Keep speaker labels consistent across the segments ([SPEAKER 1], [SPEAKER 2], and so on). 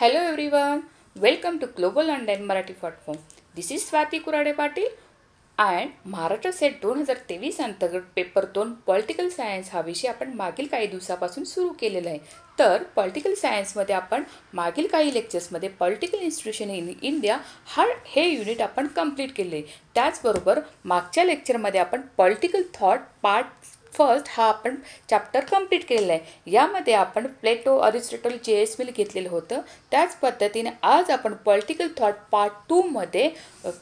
[SPEAKER 1] Hello everyone welcome to global online Marathi platform this is Swati Kurade Patil and Maharashtra SET दोन हजार तेवीस अंतर्गत paper दोन political science हा विषय आपण मागील काही दिवसापासून सुरू केलेला आहे. तर पॉलिटिकल सायन्समध्ये आपण मागील काही लेक्चर्समध्ये पॉलिटिकल इन्स्टिट्यूशन इन इंडिया हा हे युनिट आपण कंप्लीट केले. त्याचबरोबर मागच्या लेक्चरमध्ये आपण पॉलिटिकल थॉट पार्ट फर्स्ट हा आपण चॅप्टर कंप्लीट केलेला आहे. यामध्ये आपण Plato Aristotle J S Mill घेतलेलं होतं. त्याच पद्धतीने आज आपण पॉलिटिकल थॉट पार्ट टूमध्ये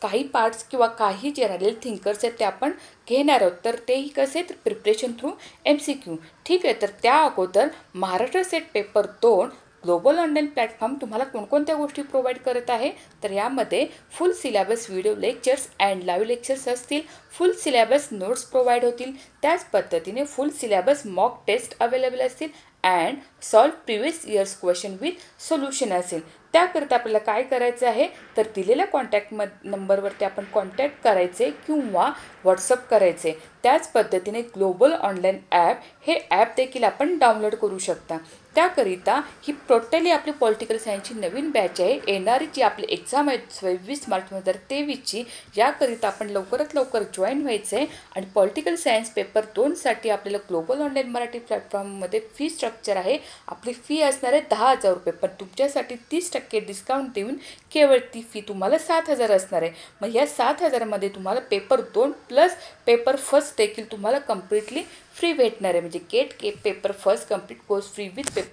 [SPEAKER 1] काही पार्ट्स किंवा काही जे राहिलेले थिंकर्स आहेत ते आपण घेणार आहोत. तर तेही कसे तर preparation through M C Q ठीक आहे तर त्या अगोदर महाराष्ट्र सेट पेपर दोन ग्लोबल ऑनलाईन प्लॅटफॉर्म तुम्हाला कोणकोणत्या गोष्टी प्रोव्हाइड करत आहे? तर यामध्ये full syllabus video lectures and live lectures असतील. फुल सिलेबस नोट्स प्रोव्हाइड होतील. त्याच पद्धतीने full syllabus mock test available असतील and solve previous years question with solution असेल. त्याकरिता आपल्याला काय करायचं आहे? तर दिलेल्या कॉन्टॅक्ट म नंबरवरती आपण कॉन्टॅक्ट करायचे किंवा व्हॉट्सअप करायचे. त्याच पद्धतीने ग्लोबल ऑनलाईन ॲप हे ॲप देखील आपण डाउनलोड करू शकता. त्याकरिता ही टोटली आपली पॉलिटिकल सायन्सची नवीन बॅच आहे. येणारी जी आपली एक्झाम आहे सव्वीस मार्च दोन हजार तेवीसची याकरिता आपण लवकरात लवकर जॉईन व्हायचं आहे आणि पॉलिटिकल सायन्स पेपर दोनसाठी आपल्याला ग्लोबल ऑनलाईन मराठी प्लॅटफॉर्ममध्ये फी स्ट्रक्चर आहे. आपली फी असणार आहे दहा हजार रुपये. पण तुमच्यासाठी तीस टक्के डिस्काउंट देऊन केवळ ती फी तुम्हाला सात हजार असणार आहे. मग या सात हजारामध्ये तुम्हाला पेपर दोन प्लस पेपर फर्स्ट देखील तुम्हाला कम्प्लिटली फ्री भेटणार आहे. म्हणजे get K paper first complete course free with paper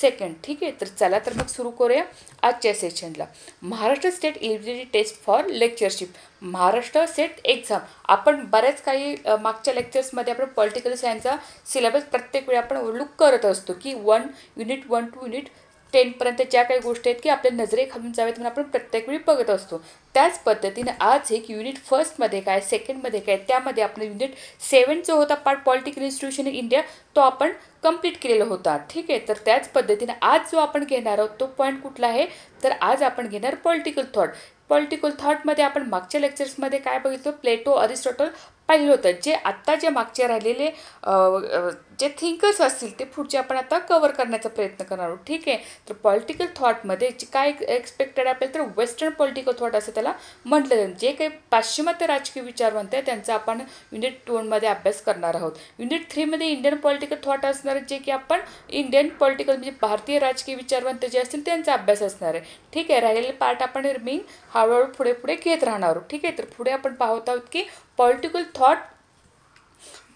[SPEAKER 1] second ठीक आहे? तर चला तर मग सुरू करूया आजच्या सेशनला Maharashtra state eligibility test for lectureship Maharashtra SET exam आपण बऱ्याच काही मागच्या लेक्चर्समध्ये आपण पॉलिटिकल सायन्सचा सिलेबस प्रत्येक वेळी आपण लुक करत असतो की one unit one two unit टेनपर्यंत ज्या काही गोष्टी आहेत की आपल्या नजरे खालून जावेत म्हणून आपण प्रत्येक वेळी बघत असतो. त्याच पद्धतीने आज एक युनिट फर्स्टमध्ये काय सेकंडमध्ये काय त्यामध्ये आपण युनिट सेवन जो होता part political institution in India तो आपण कंप्लीट केलेला होता. ठीक आहे? तर त्याच पद्धतीने आज जो आपण घेणार आहोत तो पॉईंट कुठला आहे? तर आज आपण घेणार पॉलिटिकल थॉट पॉलिटिकल थॉटमध्ये आपण मागच्या लेक्चर्समध्ये काय बघितलं? प्लेटो अरिस्टॉटल पाहिलं होतं. जे आत्ता जे मागचे राहिलेले जे थिंकर्स असतील ते पुढचे आपण आता कवर करण्याचा प्रयत्न करणार आहोत. ठीक आहे? तर पॉलिटिकल थॉटमध्ये जे काय एक्सपेक्टेड आपल्याला तर वेस्टर्न पॉलिटिकल थॉट असं त्याला म्हटलं जाईल. जे काही पाश्चिमात्य राजकीय विचारवंत आहे त्यांचा आपण युनिट टूनमध्ये अभ्यास करणार आहोत. युनिट थ्रीमध्ये इंडियन पॉलिटिकल थॉट असणार जे की आपण इंडियन पॉलिटिकल म्हणजे भारतीय राजकीय विचारवंत जे असतील त्यांचा अभ्यास असणार आहे. ठीक आहे? राहिलेले पार्ट आपण मी हळूहळू पुढे पुढे घेत राहणार आहोत. ठीक आहे? तर पुढे आपण पाहत आहोत की पॉलिटिकल थॉट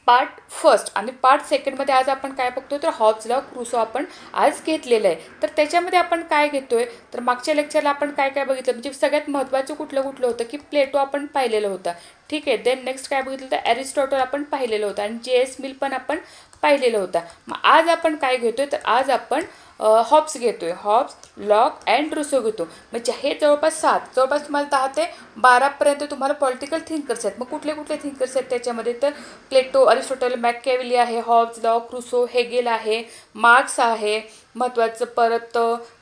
[SPEAKER 1] पार्ट फर्स्ट. आणि पार्ट सेकंडमध्ये आज आपण काय बघतो तर हॉब्सला क्रुसो आपण आज घेतलेलं आहे. तर त्याच्यामध्ये आपण काय घेतो आहे तर मागच्या लेक्चरला आपण काय काय बघितलं? म्हणजे सगळ्यात महत्त्वाचं कुठलं कुठलं होतं की प्लेटो आपण पाहिलेलं होतं. ठीक आहे. देन नेक्स्ट काय बघितलं? तर ॲरिस्टॉटल आपण पाहिलेलं होतं. आणि जे एस मिल पण आपण पाहिलेला होता. मग आज आपण काय घेतो आहे तर आज आपण हॉप्स घेतो आहे हॉब्स लॉक अँड रुसो घेतो. म्हणजे हे जवळपास सात. जवळपास तुम्हाला दहा ते बारापर्यंत तुम्हाला पॉलिटिकल थिंकर्स आहेत. मग कुठले कुठले थिंकर्स आहेत त्याच्यामध्ये? तर प्लेटो अरिस्टॉटल मॅकॅविली आहे हॉब्स लॉक रुसो हेगेल आहे. मार्क्स आहे. महत्त्वाचं. परत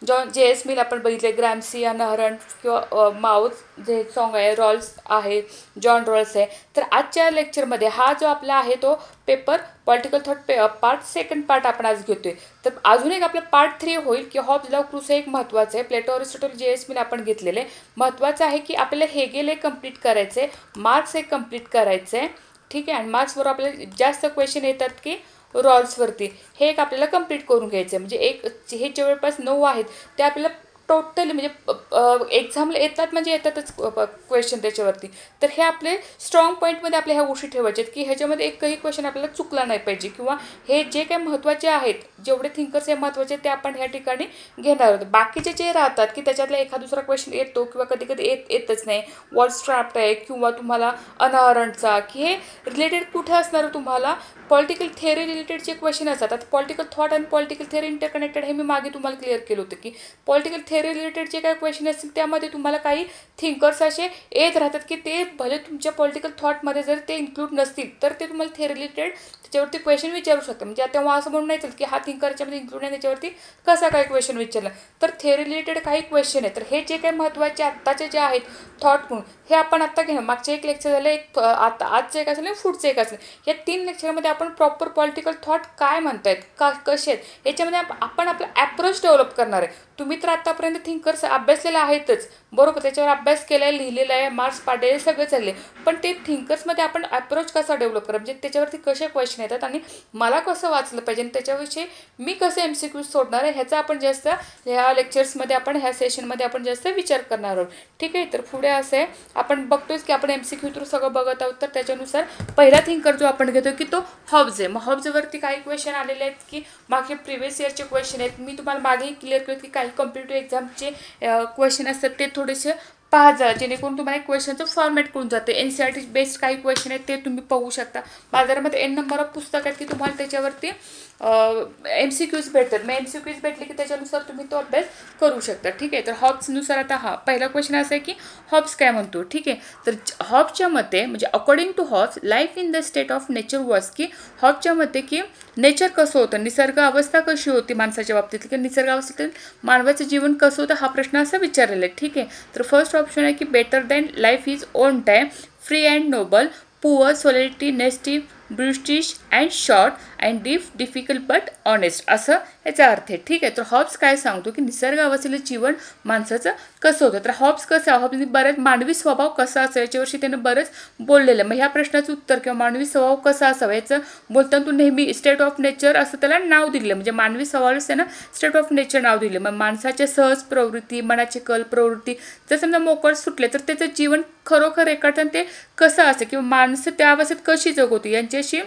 [SPEAKER 1] जॉन जे एस मिल आपण बघितले ग्रॅमसी नहरण किंवा माऊथ जे सॉन्ग आहे रॉल्स आहे जॉन रॉल्स आहे. तर आजच्या लेक्चरमध्ये हा जो आपला आहे तो पेपर पॉलिटिकल थॉट पे पार्ट सेकंड पार्ट आपण आज घेतोय. तर अजून एक आपलं पार्ट थ्री होईल की हॉब लव क्रूस एक महत्त्वाचं आहे. Plato Aristotle J S Mill आपण घेतलेले. महत्त्वाचं आहे की आपल्याला हेगेल हे कंप्लीट करायचं आहे मार्क्स हे कंप्लीट करायचं आहे ठीक आहे? आणि मार्क्सवर आपल्याला जास्त क्वेश्चन येतात की रॉल्सवरती हे एक आपल्याला कंप्लीट करून घ्यायचं आहे म्हणजे एक हे जवळपास नऊ आहेत ते आपल्याला टोटली म्हणजे एक्झामला येतात म्हणजे येतातच क्वेश्चन त्याच्यावरती. तर हे आपले स्ट्रॉंग पॉईंटमध्ये आपल्या ह्या गोष्टी ठेवायच्या आहेत की ह्याच्यामध्ये एकही क्वेश्चन आपल्याला चुकला नाही पाहिजे किंवा हे जे काही महत्त्वाचे आहेत जेवढे थिंकर्स हे महत्त्वाचे ते आपण ह्या ठिकाणी घेणार आहोत. बाकीचे जे राहतात की त्याच्यातला एखाद दुसरा क्वेश्चन येतो किंवा कधी कधी येत येतच नाही. वॉल स्ट्रॅप्ट आहे किंवा तुम्हाला अनाहरणचा की हे रिलेटेड कुठे असणार हो तुम्हाला? पॉलिटिकल थेअरी रिलेटेड जे क्वेश्चन असतात आता political thought and political theory interconnected हे मी मागे तुम्हाला क्लिअर केलं होतं की पॉलिटिकल थेअरी रिलेटेड जे काही क्वेश्चन असतील त्यामध्ये तुम्हाला काही थिंकर्स असे येत राहतात की ते भले तुमच्या पॉलिटिकल थॉटमध्ये जर ते इन्क्लूड नसतील तर ते तुम्हाला थेअरी रिलेटेड त्याच्यावरती क्वेश्चन विचारू शकते. म्हणजे तेव्हा असं म्हणून नाही की हा थिंकरच्यामध्ये इन्क्लूड आहे त्याच्यावरती कसा काय क्वेश्चन विचारला? तर थेअरी रिलेटेड काही क्वेश्चन आहे तर हे जे काही महत्त्वाचे आत्ताचे जे आहेत थॉट म्हणून हे आपण आत्ता घेणं मागचे एक लेक्चर झालं एक आता आजचं एक असेल पुढचं एक असेल. या तीन लेक्चरमध्ये आपण प्रॉपर पॉलिटिकल थॉट काय म्हणतायत का कसे आहेत याच्यामध्ये आपण आपला ॲप्रोच डेव्हलप करणार आहे. तुम्ही तर आत्तापर्यंत थिंकर्स अभ्यासलेले आहेतच. बरोबर त्याच्यावर अभ्यास केला आहे लिहिलेला आहे मार्क्स पाडलेले सगळे चालले. पण ते थिंकर्समध्ये आपण अप्रोच कसा डेव्हलप करा? म्हणजे त्याच्यावरती कसे क्वेश्चन येतात? आणि मला कसं वाचलं पाहिजे? आणि त्याच्याविषयी मी कसं एम सी क्यू सोडणार आहे? ह्याचा आपण जास्त ह्या लेक्चर्समध्ये आपण ह्या सेशनमध्ये आपण जास्त विचार करणार आहोत. ठीक आहे? तर पुढे असं आहे. आपण बघतोच की आपण एम सी क्यू थ्रू सगळं बघत आहोत. तर त्याच्यानुसार पहिला थिंकर जो आपण घेतो की तो हॉब्ज आहे. मग हॉब्जवरती काही क्वेश्चन आलेले आहेत की मागे प्रिव्हियस इयरचे क्वेश्चन आहेत. मी तुम्हाला मागेही क्लिअर केलं की काही कॉम्पिटेटिव्ह एक्झामचे क्वेश्चन असतात ते थोडेसे पाहा जा जेणेकरून तुम्हाला क्वेश्चनचं फॉर्मॅट करून जाते. N C R T based काही क्वेश्चन आहेत ते तुम्ही पाहू शकता. बाजारामध्ये एन नंबर ऑफ पुस्तक आहेत की तुम्हाला त्याच्यावरती एम सी क्यूज भेटतात. मग एम सी क्यूज भेटले की त्याच्यानुसार तुम्ही तो अभ्यास करू शकता. ठीक आहे? तर हॉब्सनुसार आता हा पहिला क्वेश्चन असा आहे की हॉब्स काय म्हणतो? ठीक आहे? तर हॉबच्या मते म्हणजे according to Hobbes life in the state of nature was की हॉबच्या मते की नेचर कसं होतं? निसर्ग अवस्था कशी होती माणसाच्या बाबतीत? की निसर्ग अवस्थेतील मानवाचं जीवन कसं होतं? हा प्रश्न असा विचारलेला आहे. ठीक आहे? तर फर्स्ट ऑप्शन आहे की better than life is own time free and noble poor सोलिटी नेस्टिव्ह British and short and deep difficult but honest असं याचा अर्थ आहे. ठीक आहे तर हॉब्स काय सांगतो की निसर्ग अवस्थेलं जीवन माणसाचं कसं होतं? तर हॉब्स कसं आहे? हॉब्सनी म्हणजे बऱ्याच मानवी स्वभाव कसा असा याच्यावर्षी त्यानं बरंच बोललेलं मग ह्या प्रश्नाचं उत्तर किंवा मानवी स्वभाव कसा असावा? याचं बोलताना तू नेहमी स्टेट ऑफ नेचर असं त्याला नाव दिलं म्हणजे मानवी स्वभावालाच त्यानं स्टेट ऑफ नेचर नाव दिलं मग माणसाच्या सहज प्रवृत्ती मनाचे कल प्रवृत्ती जर समजा मोकळ सुटले तर त्याचं जीवन खरोखर रेखाटन ते कसं असतं किंवा माणसं त्या अवस्थेत कशी जगवती यांच्याशी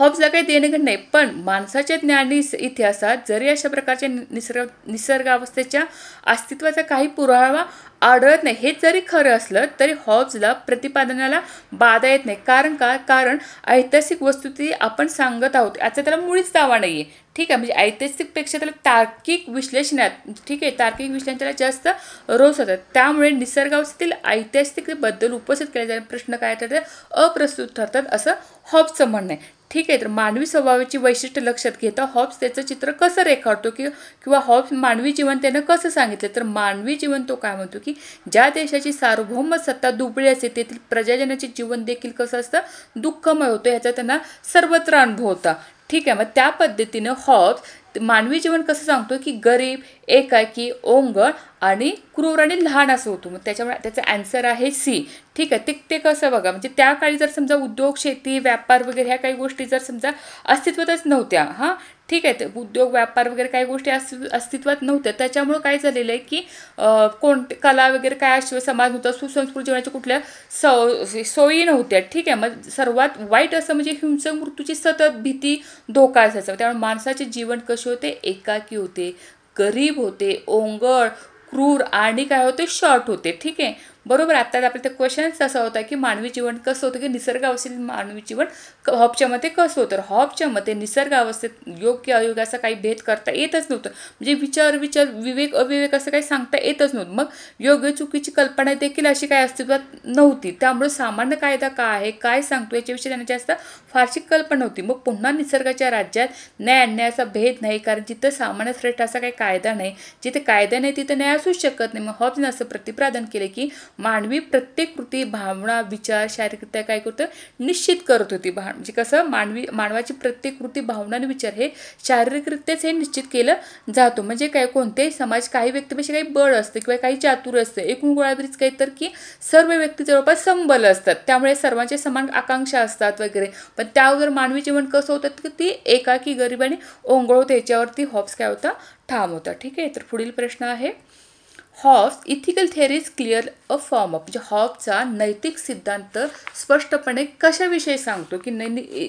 [SPEAKER 1] हॉब्सला काही देणं नाही पण माणसाच्या ज्ञानी इतिहासात जरी अशा प्रकारच्या निसर्ग निसर्गावस्थेच्या अस्तित्वाचा काही पुरावा आढळत नाही हे जरी खरं असलं तरी हॉब्सला प्रतिपादनाला बाधा येत नाही. कारण का? कारण ऐतिहासिक वस्तुती आपण सांगत आहोत. याचा त्याला मुळीच दावा नाही आहे ठीक आहे? म्हणजे ऐतिहासिकपेक्षा त्याला तार्किक विश्लेषणात ठीक आहे? तार्किक विश्लेषणाला जास्त रोस होतात त्यामुळे निसर्गावस्थेतील ऐतिहासिकतेबद्दल उपस्थित केले जाणारे प्रश्न काय ठरतात? अप्रस्तुत ठरतात असं हॉब्सचं म्हणणं आहे. ठीक आहे तर मानवी स्वभावाची वैशिष्ट्य लक्षात घेता हॉब्स त्याचं चित्र कसं रेखाटतो की किंवा हॉब्स मानवी जीवन त्यानं कसं सांगितलं? तर मानवी जीवन तो काय म्हणतो की ज्या देशाची सार्वभौम सत्ता दुबळी असते तेथील प्रजाजनाचे जीवन देखील कसं असतं? दुःखमय होतं ह्याचा त्यांना सर्वत्र अनुभव होता. ठीक आहे मग त्या पद्धतीनं हॉब्स मानवी जीवन कसं सांगतो की गरीब एकाकी ओंगळ आणि क्रूर आणि लहान असं होतं. मग त्याच्यामुळे त्याचं ॲन्सर आहे सी ठीक आहे. ते ते कसं बघा म्हणजे त्या काळी जर समजा उद्योग शेती व्यापार वगैरे ह्या काही गोष्टी जर समजा अस्तित्वातच नव्हत्या हां? ठीक आहे. उद्योग व्यापार वगैरे काही गोष्टी अस्तित्वात नव्हत्या. त्याच्यामुळं काय झालेलं आहे की कोणते कला वगैरे काय असे समाज नव्हता सुसंस्कृत जीवनाच्या कुठल्या सो सोयी नव्हत्या. ठीक आहे. मग सर्वात वाईट असं म्हणजे हिंसक मृत्यूची सतत भीती धोका असायचा. त्यामुळे माणसाचे जीवन कसे होते? एकाकी होते. गरीब होते ओंगळ क्रूर आणि काय होते शॉर्ट होते ठीक आहे? बरोबर आता आपलं त्या क्वेश्चन्स असा होता की मानवी जीवन कसं होतं की निसर्ग अवस्थेत मानवी जीवन हॉबच्या मते कसं होतं? हॉबच्या मते निसर्ग अवस्थेत योग्य अयोगाचा काही भेद करता येतच नव्हतं. म्हणजे विचार विचार विवेक अविवेक असं काही सांगता येतच नव्हतं. मग योग्य चुकीची कल्पना देखील अशी काही अस्तित्वात नव्हती. त्यामुळे सामान्य कायदा काय आहे? काय सांगतो? याच्याविषयी त्यांना जास्त फारशी कल्पना होती मग पुन्हा निसर्गाच्या राज्यात न्याय अन्यायाचा भेद नाही. कारण जिथं सामान्य श्रेष्ठ असा काही कायदा नाही जिथे कायदा नाही तिथं न्याय असूच शकत नाही. मग हॉबने असं प्रतिपादन केलं की मानवी प्रत्येक कृती भावना विचार शारीरिकरित्या काय करतं निश्चित करत होती भा म्हणजे कसं? मानवी मानवाची प्रत्येक कृती भावना आणि विचार हे शारीरिकरित्याच हे निश्चित केलं जातो. म्हणजे काय कोणतेही समाज काही व्यक्तीपेक्षा काही बळ असतं किंवा काही चातुर असतं. एकूण गोळाबरीच काही तर की सर्व व्यक्ती जवळपास संबल असतात. त्यामुळे सर्वांचे समान आकांक्षा असतात वगैरे. पण त्यावर मानवी जीवन कसं होतं की ती एकाकी गरीब आणि ओंगळ होते याच्यावरती हॉब्स काय होता? ठाम होता. ठीक आहे? तर पुढील प्रश्न आहे. Hobbes ethical theories clear a form of म्हणजे हॉबचा नैतिक सिद्धांत स्पष्टपणे कशाविषयी सांगतो? की नै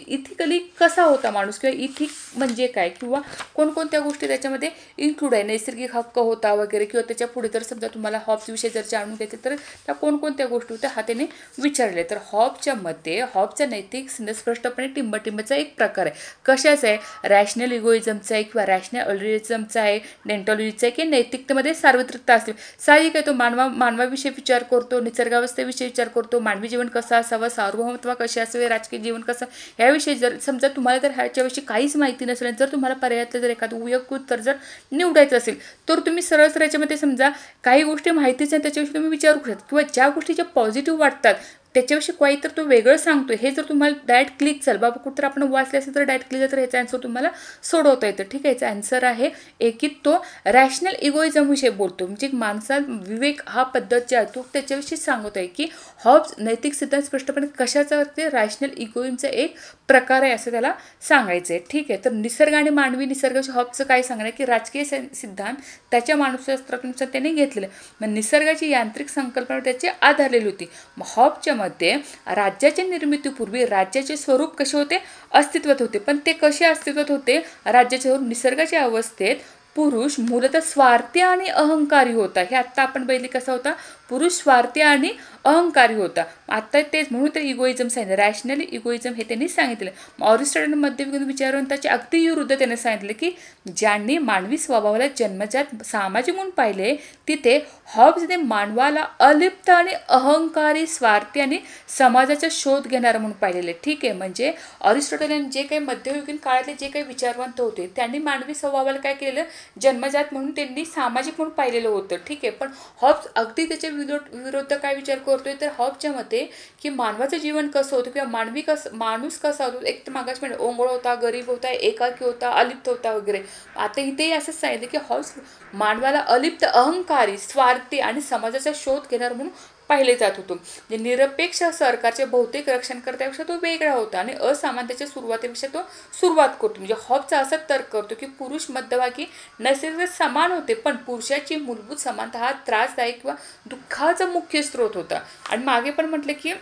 [SPEAKER 1] इथिकली कसा होता माणूस? किंवा इथिक म्हणजे काय? किंवा कोणकोणत्या गोष्टी त्याच्यामध्ये इन्क्लूड आहे? नैसर्गिक हक्क होता वगैरे किंवा त्याच्या पुढे जर समजा तुम्हाला हॉब्सविषयी जर जाणून घ्यायचे तर त्या कोणकोणत्या गोष्टी होत्या हा त्याने विचारले. तर हॉबच्या मते हॉबचा नैतिक सिद्धांत स्पष्टपणे टिंबटिंबचा एक प्रकार आहे. कशाचा आहे? रॅशनल इगोइझमचा आहे किंवा रॅशनल अल्रिझमचा आहे डेंटॉलॉजीचा आहे की नैतिकतेमध्ये सार्वत्रिकता असते. साहजिक आहे तो मानवा मानवाविषयी विचार करतो निसर्गावस्थेविषयी विचार करतो मानवी जीवन कसं असावं सार्वभौमत्व कसे असावे राजकीय जीवन कसं याविषयी जर समजा तुम्हाला जर ह्याच्याविषयी काहीच माहिती नसेल जर तुम्हाला पर्यायातलं जर एखादं उपयुक्त तर जर निवडायचं असेल तर तुम्ही सरळ सरळ याच्यामध्ये समजा काही गोष्टी माहितीच नाही त्याच्याविषयी तुम्ही विचारू शकता. किंवा ज्या गोष्टी ज्या पॉझिटिव्ह वाटतात त्याच्याविषयी काही तर तो वेगळं सांगतो हे जर तुम्हाला डायरेक्ट क्लिक झालं बाबा कुठं आपण वाचले असेल तर डायरेक्ट क्लिक तर ह्याचा आन्सर तुम्हाला सोडवता येतं. ठीक आहे याचा आन्सर आहे एकीत तो रॅशनल इगोइझमविषयी बोलतो म्हणजे माणसा विवेक हा पद्धत जे आहे तो त्याच्याविषयी सांगत आहे की हॉब्स नैतिक सिद्धांत स्पष्टपणे कशाचा ते रॅशनल इगोइमचा एक प्रकार आहे असं त्याला सांगायचं आहे ठीक आहे तर निसर्ग आणि मानवी निसर्गाच्या हॉबचं काय सांगणं की राजकीय सिद्धांत त्याच्या मानसशास्त्रानुसार त्याने घेतलेलं मग निसर्गाची यांत्रिक संकल्पना त्याची आधारलेली होती. मग हॉबच्या मध्ये राज्याच्या निर्मितीपूर्वी राज्याचे स्वरूप कसे होते? अस्तित्वात होते. पण ते कसे अस्तित्वात होते? राज्याच्या निसर्गाच्या अवस्थेत पुरुष मूलतः स्वार्थी आणि अहंकारी होता. हे आत्ता आपण पहिले कसा होता? पुरुष स्वार्थी आणि अहंकारी होता. आत्ता तेच म्हणून ते इगोइझम सांगितलं रॅशनली इगोइझम हे त्यांनी सांगितलं. ऑरिस्टॉटलमध्ये मध्ययुगीन त्याचे अगदी विरुद्ध त्याने सांगितलं की ज्यांनी मानवी स्वभावाला जन्मजात सामाजिक म्हणून पाहिले तिथे हॉब्सने मानवाला अलिप्त आणि अहंकारी स्वार्थी आणि समाजाचा शोध घेणारा म्हणून पाहिलेले. ठीक आहे म्हणजे ऑरिस्टॉटल जे काही मध्ययुगीन काळातले जे काही विचारवंत होते त्यांनी मानवी स्वभावाला काय केलेलं? जन्मजात म्हणून त्यांनी सामाजिक म्हणून पाहिलेलं होतं. ठीक आहे पण हॉब्स अगदी त्याच्या विरोध विरुद्ध काय विचार करतोय? तर हॉबच्या मते की मानवाचं जीवन कसं होतं किंवा मानवी कसं माणूस कसा होतो? एक तर मागास म्हणजे ओंगळ होता गरीब होता एकाकी होता अलिप्त होता वगैरे. आता इथेही असंच सांगितलं की हॉब्स मानवाला अलिप्त अहंकारी स्वार्थी आणि समाजाचा शोध घेणार म्हणून पाहिले जात होतो. जे निरपेक्ष सरकारचे बहुतेक रक्षणकर्त्यापेक्षा तो वेगळा होता आणि असामान्यतेच्या सुरुवातीपेक्षा तो सुरुवात करतो. म्हणजे हॉबचा असा तर्क करतो की पुरुष मध्यभागी नैसर्गिक समान होते पण पुरुषाची मूलभूत समानता हा त्रासदायक किंवा दुःखाचा मुख्य स्रोत होता. आणि मागे पण म्हटलं की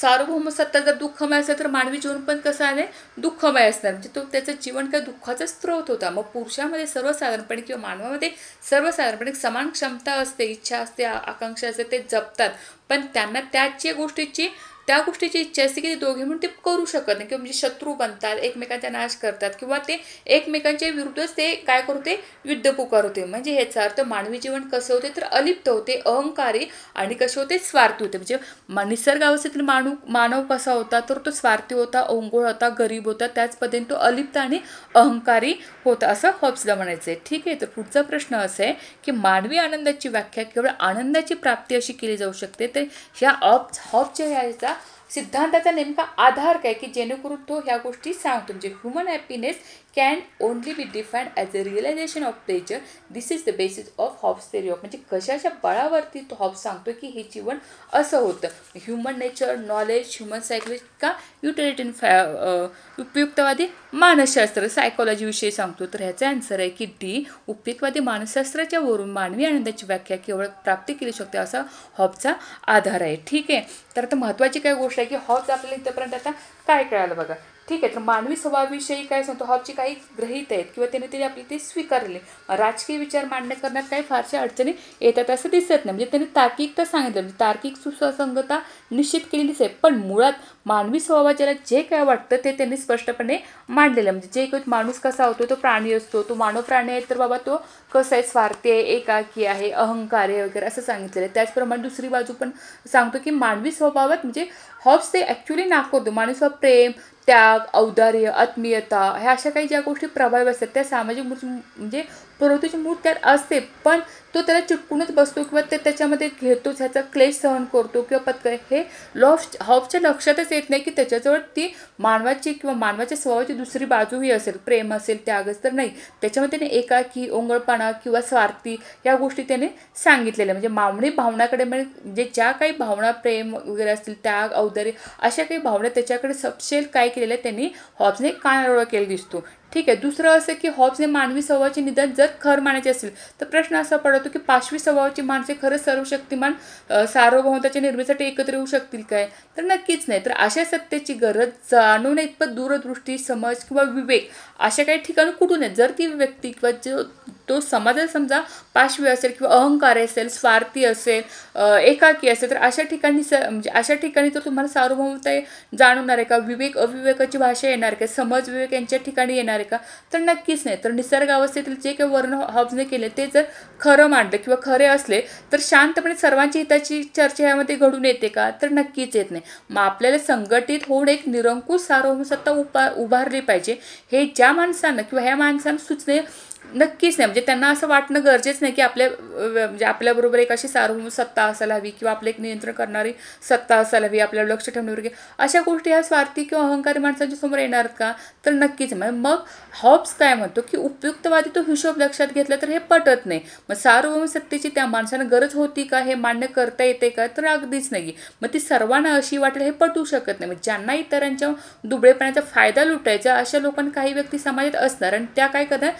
[SPEAKER 1] सार्वभौम सत्ता जर दुःखमय असेल तर मानवी जीवन पण कसं आहे? दुःखमय असणार. म्हणजे तो त्याचं जीवन काय दुःखाचा स्रोत होता. मग पुरुषामध्ये सर्वसाधारणपणे किंवा मानवामध्ये सर्वसाधारणपणे समान क्षमता असते इच्छा असते आकांक्षा असते ते जपतात. पण त्यांना त्याची गोष्टीची त्या गोष्टीची इच्छा असते की ते दोघे म्हणून ते करू शकत नाही किंवा म्हणजे शत्रू बनतात एकमेकांचा नाश करतात किंवा ते एकमेकांच्या विरुद्धच ते काय करते युद्ध पुकार होते. म्हणजे ह्याचा अर्थ मानवी जीवन कसं होते तर अलिप्त होते अहंकारी आणि कसे होते स्वार्थी होते. म्हणजे निसर्ग अवस्थेतील मानव मानव कसा होता तर तो स्वार्थी होता ओंगोळ होता गरीब होता. त्याच पद्धतीने तो अलिप्त आणि अहंकारी होता असं हॉब्सला म्हणायचं आहे ठीक आहे तर पुढचा प्रश्न असा आहे की मानवी आनंदाची व्याख्या केवळ आनंदाची प्राप्ती अशी केली जाऊ शकते. तर ह्या ऑप हॉबच्या ह्याचा सिद्धांताचा नेमका आधार काय की जेणेकरून तो ह्या गोष्टी सांगतो म्हणजे human happiness can only be defined as a realisation of pleasure this is the basis of Hobbes theory of म्हणजे कशाच्या बळावरती तो हॉब्स सांगतो की हे जीवन असं होतं. Human nature knowledge human psychology का युटिलिटीन फॅ उपयुक्तवादी मानसशास्त्र सायकोलॉजीविषयी सांगतो. तर ह्याचा आन्सर आहे की डी उपयुक्तवादी मानसशास्त्राच्या वरून मानवी आनंदाची व्याख्या केवळ प्राप्ती केली शकते असा हॉबचा आधार आहे. ठीक आहे? तर आता महत्त्वाची काय गोष्ट आहे की हॉब्स आपल्याला इथंपर्यंत आता काय कळालं बघा? ठीक आहे तर मानवी स्वभावाविषयी काय सांगतो हॉबची काही ग्रहित आहेत किंवा त्याने ते आपली ते स्वीकारले. राजकीय विचार मांडण्या करण्यात काही फारशा अडचणी येतात असं दिसत नाही. म्हणजे त्यांनी तार्किकता सांगितलं म्हणजे तार्किक सुसंगता निश्चित केलेलीच आहे. पण मुळात मानवी स्वभावाच्याला जे काय वाटतं ते त्यांनी स्पष्टपणे मांडलेलं म्हणजे जे काही माणूस कसा होतो तो प्राणी असतो तो मानव प्राणी आहे तर बाबा तो कसा आहे स्वार्थी आहे एकाकी आहे अहंकार आहे वगैरे असं सांगितलेलं आहे. त्याचप्रमाणे दुसरी बाजू पण सांगतो की मानवी स्वभावात म्हणजे हॉब्स ते ॲक्च्युली नाकारतो माणूस स्वभाव प्रेम त्याग औदार्य आत्मीयता ह्या अशा काही ज्या गोष्टी प्रभावी असतात त्या सामाजिक म्हणजे प्रवृत्तीची मूळ त्यात असते पण तो त्याला चिटकूनच बसतो किंवा ते त्याच्यामध्ये घेतो ह्याचा क्लेश सहन करतो किंवा पत्कर. हे लॉफ हॉफच्या लक्षातच येत नाही की त्याच्याजवळ ती मानवाची किंवा मानवाच्या स्वभावाची दुसरी बाजूही असेल. प्रेम असेल त्यागच तर नाही. त्याच्यामध्ये त्याने एकाकी ओंगळपणा किंवा स्वार्थी या गोष्टी त्याने सांगितलेल्या. म्हणजे मावणी भावनाकडे म्हणजे जे ज्या काही भावना प्रेम वगैरे असतील त्याग औदार्य अशा काही भावना त्याच्याकडे सपशेल काय केलेल्या त्यांनी हॉब्सने कानाडोळा केला दिसतो. ठीक आहे. दुसरं असं की हॉब्सने मानवी स्वभावाचे निदान जर खर मानायचे असेल तर प्रश्न असा पडतो की पाशवी स्वभावाची माणसे खरंच सर्वशक्तिमान सार्वभौमताच्या निर्मितीसाठी एकत्र येऊ शकतील काय? तर नक्कीच नाही. तर अशा सत्तेची गरज जाणून इतपत दूरदृष्टी समज किंवा विवेक अशा काही ठिकाणी कुठून आहेत? जर ती व्यक्ती किंवा जो तो समाजात समजा पाशवी असेल किंवा अहंकार असेल स्वार्थी असेल एकाकी असेल तर अशा ठिकाणी स म्हणजे अशा ठिकाणी तर तुम्हाला सार्वभौमता जाणवणार आहे का? विवेक अविवेकाची भाषा येणार का? समज विवेक यांच्या ठिकाणी येणार आहे का? तर नक्कीच नाही. तर निसर्ग अवस्थेतील जे काही वर्ण हॉब्सने केले ते जर खरं मांडलं किंवा खरे असले तर शांतपणे सर्वांच्या हिताची चर्चा यामध्ये घडून येते का? तर नक्कीच येत नाही. मग आपल्याला संघटित होऊन एक निरंकुश सार्वभौमसत्ता उपा उभारली पाहिजे. हे ज्या माणसानं किंवा ह्या माणसानं सुचणे नक्कीच नाही. म्हणजे त्यांना असं वाटणं गरजेचं नाही की आपल्या म्हणजे आपल्याबरोबर एक अशी सार्वभौम सत्ता असायला हवी किंवा आपलं एक नियंत्रण करणारी सत्ता असायला हवी आपल्याला लक्ष ठेवण्यावर अशा गोष्टी ह्या स्वार्थी किंवा अहंकारी माणसांच्या समोर येणार का? तर नक्कीच मग हॉब्स काय म्हणतो की उपयुक्तवादी तो हिशोब लक्षात घेतला तर हे पटत नाही. मग सार्वभौम सत्तेची त्या माणसानं गरज होती का? हे मान्य करता येते का? तर अगदीच नाही. मग ती सर्वांना अशी वाटेल हे पटू शकत नाही. मग ज्यांना इतरांच्या दुबळेपणाचा फायदा लुटायचा अशा लोकांना काही व्यक्ती समाजात असणार आणि त्या काय करणार?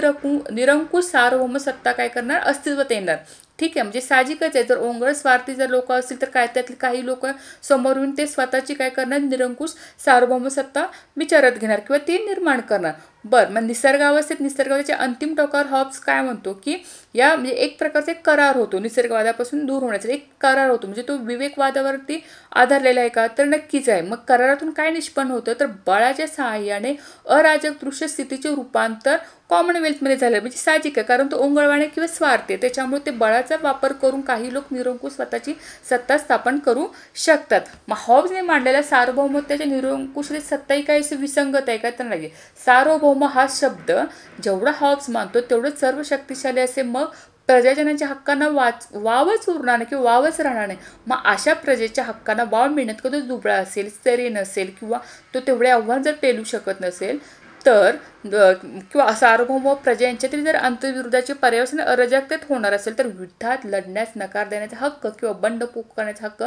[SPEAKER 1] निरकु निरंकुश सार्वभौम सत्ता काय करणार? अस्तित्वात येणार. ठीक आहे म्हणजे साहजिकच आहे. जर ओंगळ स्वार्थी जर लोक असतील तर काय त्यातले काही लोक समोर येऊन ते स्वतःची काय करणार? निरंकुश सार्वभौम सत्ता विचारात घेणार किंवा ती निर्माण करणार. बरं मग निसर्गावस्थेत निसर्गाच्या अंतिम टोकावर हॉब्स काय म्हणतो की या म्हणजे एक प्रकारचा एक करार होतो. निसर्गवादापासून दूर होण्याचा एक करार होतो. म्हणजे तो विवेकवादावरती आधारलेला आहे का? तर नक्कीच आहे. मग करारातून काय निष्पन्न होतं? तर बळाच्या सहाय्याने अराजक दृश्य स्थितीचे रूपांतर कॉमनवेल्थमध्ये झालं. म्हणजे साहजिक आहे. कारण तो ओंगळवाणे किंवा स्वार्थ आहे. त्याच्यामुळे ते बळाचा वापर करून काही लोक निरंकुश स्वतःची सत्ता स्थापन करू शकतात. मग हॉब्सने मांडलेल्या सार्वभौमत्वाच्या निरंकुश सत्ताही काही विसंगत आहे का? तर नाही. सार्वभौम हा शब्द जेवढा हॉब्स मानतो तेवढं सर्व शक्तिशाली असे. मग प्रजाजनांच्या हक्कांना वाच वावच उरणार नाही किंवा वावच राहणार नाही. मग अशा प्रजेच्या हक्कांना वाव मिळण्यात कधी दुबळा असेल स्तरी नसेल किंवा तो तेवढे आव्हान जर पेलू शकत नसेल तर किंवा सार्वभौम प्रजा यांच्यातील जर आंतरविरोधाचे पर्यावरण अराजकतेत होणार असेल तर युद्धात लढण्यास नकार देण्याचा हक्क किंवा बंड करण्याचा हक्क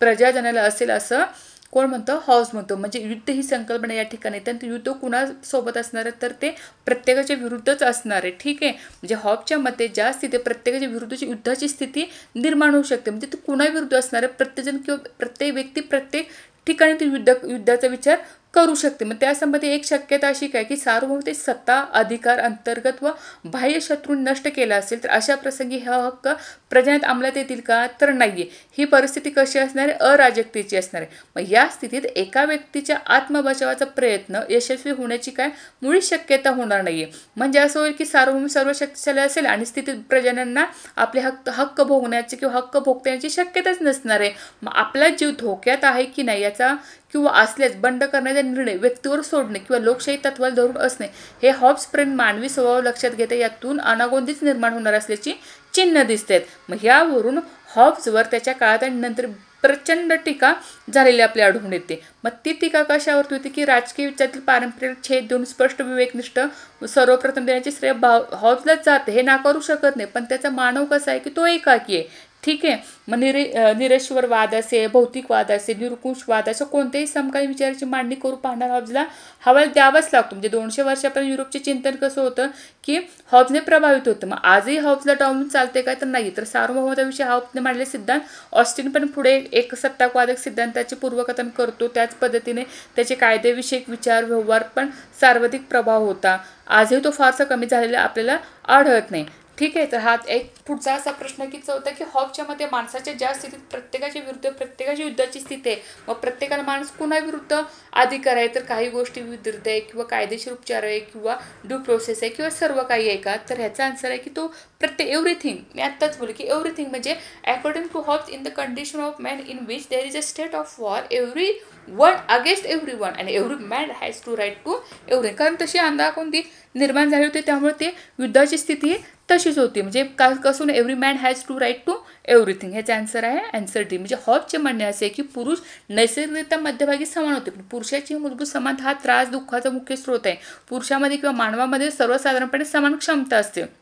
[SPEAKER 1] प्रजाजनाला असेल असं कोण म्हणतं? हॉस म्हणतो. म्हणजे युद्ध ही संकल्पना या ठिकाणी तर युद्ध कुणासोबत असणार आहे? तर ते प्रत्येकाच्या विरुद्धच असणार आहे. ठीक आहे? म्हणजे हॉबच्या मते ज्या स्थिती प्रत्येकाच्या विरुद्धची युद्धाची स्थिती निर्माण होऊ शकते. म्हणजे ते कुणाविरुद्ध असणार आहे? प्रत्येकजण किंवा प्रत्येक व्यक्ती प्रत्येक ठिकाणी ते युद्ध युद्धाचा विचार करू शकते. मग त्यासंबंधी एक शक्यता अशी काय की सार्वभौमिक सत्ता अधिकार अंतर्गत व बाह्य शत्रू नष्ट केला असेल तर अशा प्रसंगी हा हक्क प्रजात अंमलात येतील का? तर नाही ही परिस्थिती कशी असणार आहे? अराजकतेची असणार आहे. मग या स्थितीत एका व्यक्तीच्या आत्मबचावाचा प्रयत्न यशस्वी होण्याची काय मुळी शक्यता होणार नाही आहे म्हणजे असं होईल की सार्वभौम सर्व शक्तिशाली असेल आणि स्थितीत प्रजनांना आपले हक्क हक्क भोगण्याची किंवा हक्क भोगण्याची शक्यताच नसणार आहे. मग आपला जीव धोक्यात आहे की नाही याचा किंवा असल्यास बंड करण्याचा निर्णय व्यक्तीवर सोडणे किंवा लोकशाही तत्वाला धरून असणे हे हॉब्सपर्यंत मानवी स्वभाव लक्षात घेता. यातून अनागोंदीच निर्माण होणार असल्याची चिन्ह दिसतात. मग यावरून हॉब्सवर त्याच्या काळात आणि नंतर प्रचंड टीका झालेली आपल्या आढळून येते. मग ती टीका कशावरती होती की राजकीय विचारातील पारंपरिक छेद देऊन स्पष्ट विवेकनिष्ठ सर्वप्रथम देण्याचे श्रेय भाव हॉब्सलाच जाते. हे नाकारू शकत नाही. पण त्याचा मानव कसा आहे की तो एकाकी आहे? ठीक आहे. मग निरे निरेश्वरवाद असे भौतिकवाद असे निरुकुंशवाद असं कोणत्याही समकालीन विचाराची मांडणी करू पाहणार हॉब्जला हवाला द्यावाच लागतो. म्हणजे दोनशे वर्षापर्यंत युरोपचे चिंतन कसं होतं की हॉब्जने प्रभावित होतं. मग आजही हॉब्जला डावलून चालते काय तर नाही. तर सार्वभौमताविषयी हॉब्जने मांडले सिद्धांत ऑस्टिन पण पुढे एक सत्ताकवादक सिद्धांताचे पूर्वकथन करतो. त्याच पद्धतीने त्याचे कायदेविषयक विचार व्यवहार पण सर्वाधिक प्रभाव होता. आजही तो फारसा कमी झालेला आपल्याला आढळत नाही. ठीक आहे तर हा एक पुढचा असा प्रश्न की होता की हॉबच्या मध्ये माणसाच्या ज्या स्थितीत प्रत्येकाच्या विरुद्ध प्रत्येकाची युद्धाची स्थिती आहे मग प्रत्येकाला माणूस कुणाविरुद्ध अधिकार आहे? तर काही गोष्टी विरुद्ध आहे किंवा कायदेशीर उपचार आहे किंवा ड्यू प्रोसेस आहे किंवा सर्व काही आहे का? तर ह्याचा आन्सर आहे की तो प्रत्येक एव्हरीथिंग मी आत्ताच बोलू की एव्हरीथिंग म्हणजे according to Hobbes in the condition of man in which there is a state of war every one against every one and every man has to right to every कारण तशी अंधा कोणती निर्माण झाली होती त्यामुळे ते युद्धाची स्थिती तशीच होती. म्हणजे का कसून every man has to right to everything ह्याचा आन्सर आहे आन्सर डी म्हणजे हॉबचे म्हणणे असे की पुरुष नैसर्गिकरित्या मध्यभागी समान होते. पण पुरुषाची मूलभूत समान हा त्रास दुःखाचा मुख्य स्रोत आहे. पुरुषामध्ये किंवा मानवामध्ये सर्वसाधारणपणे समान क्षमता असते.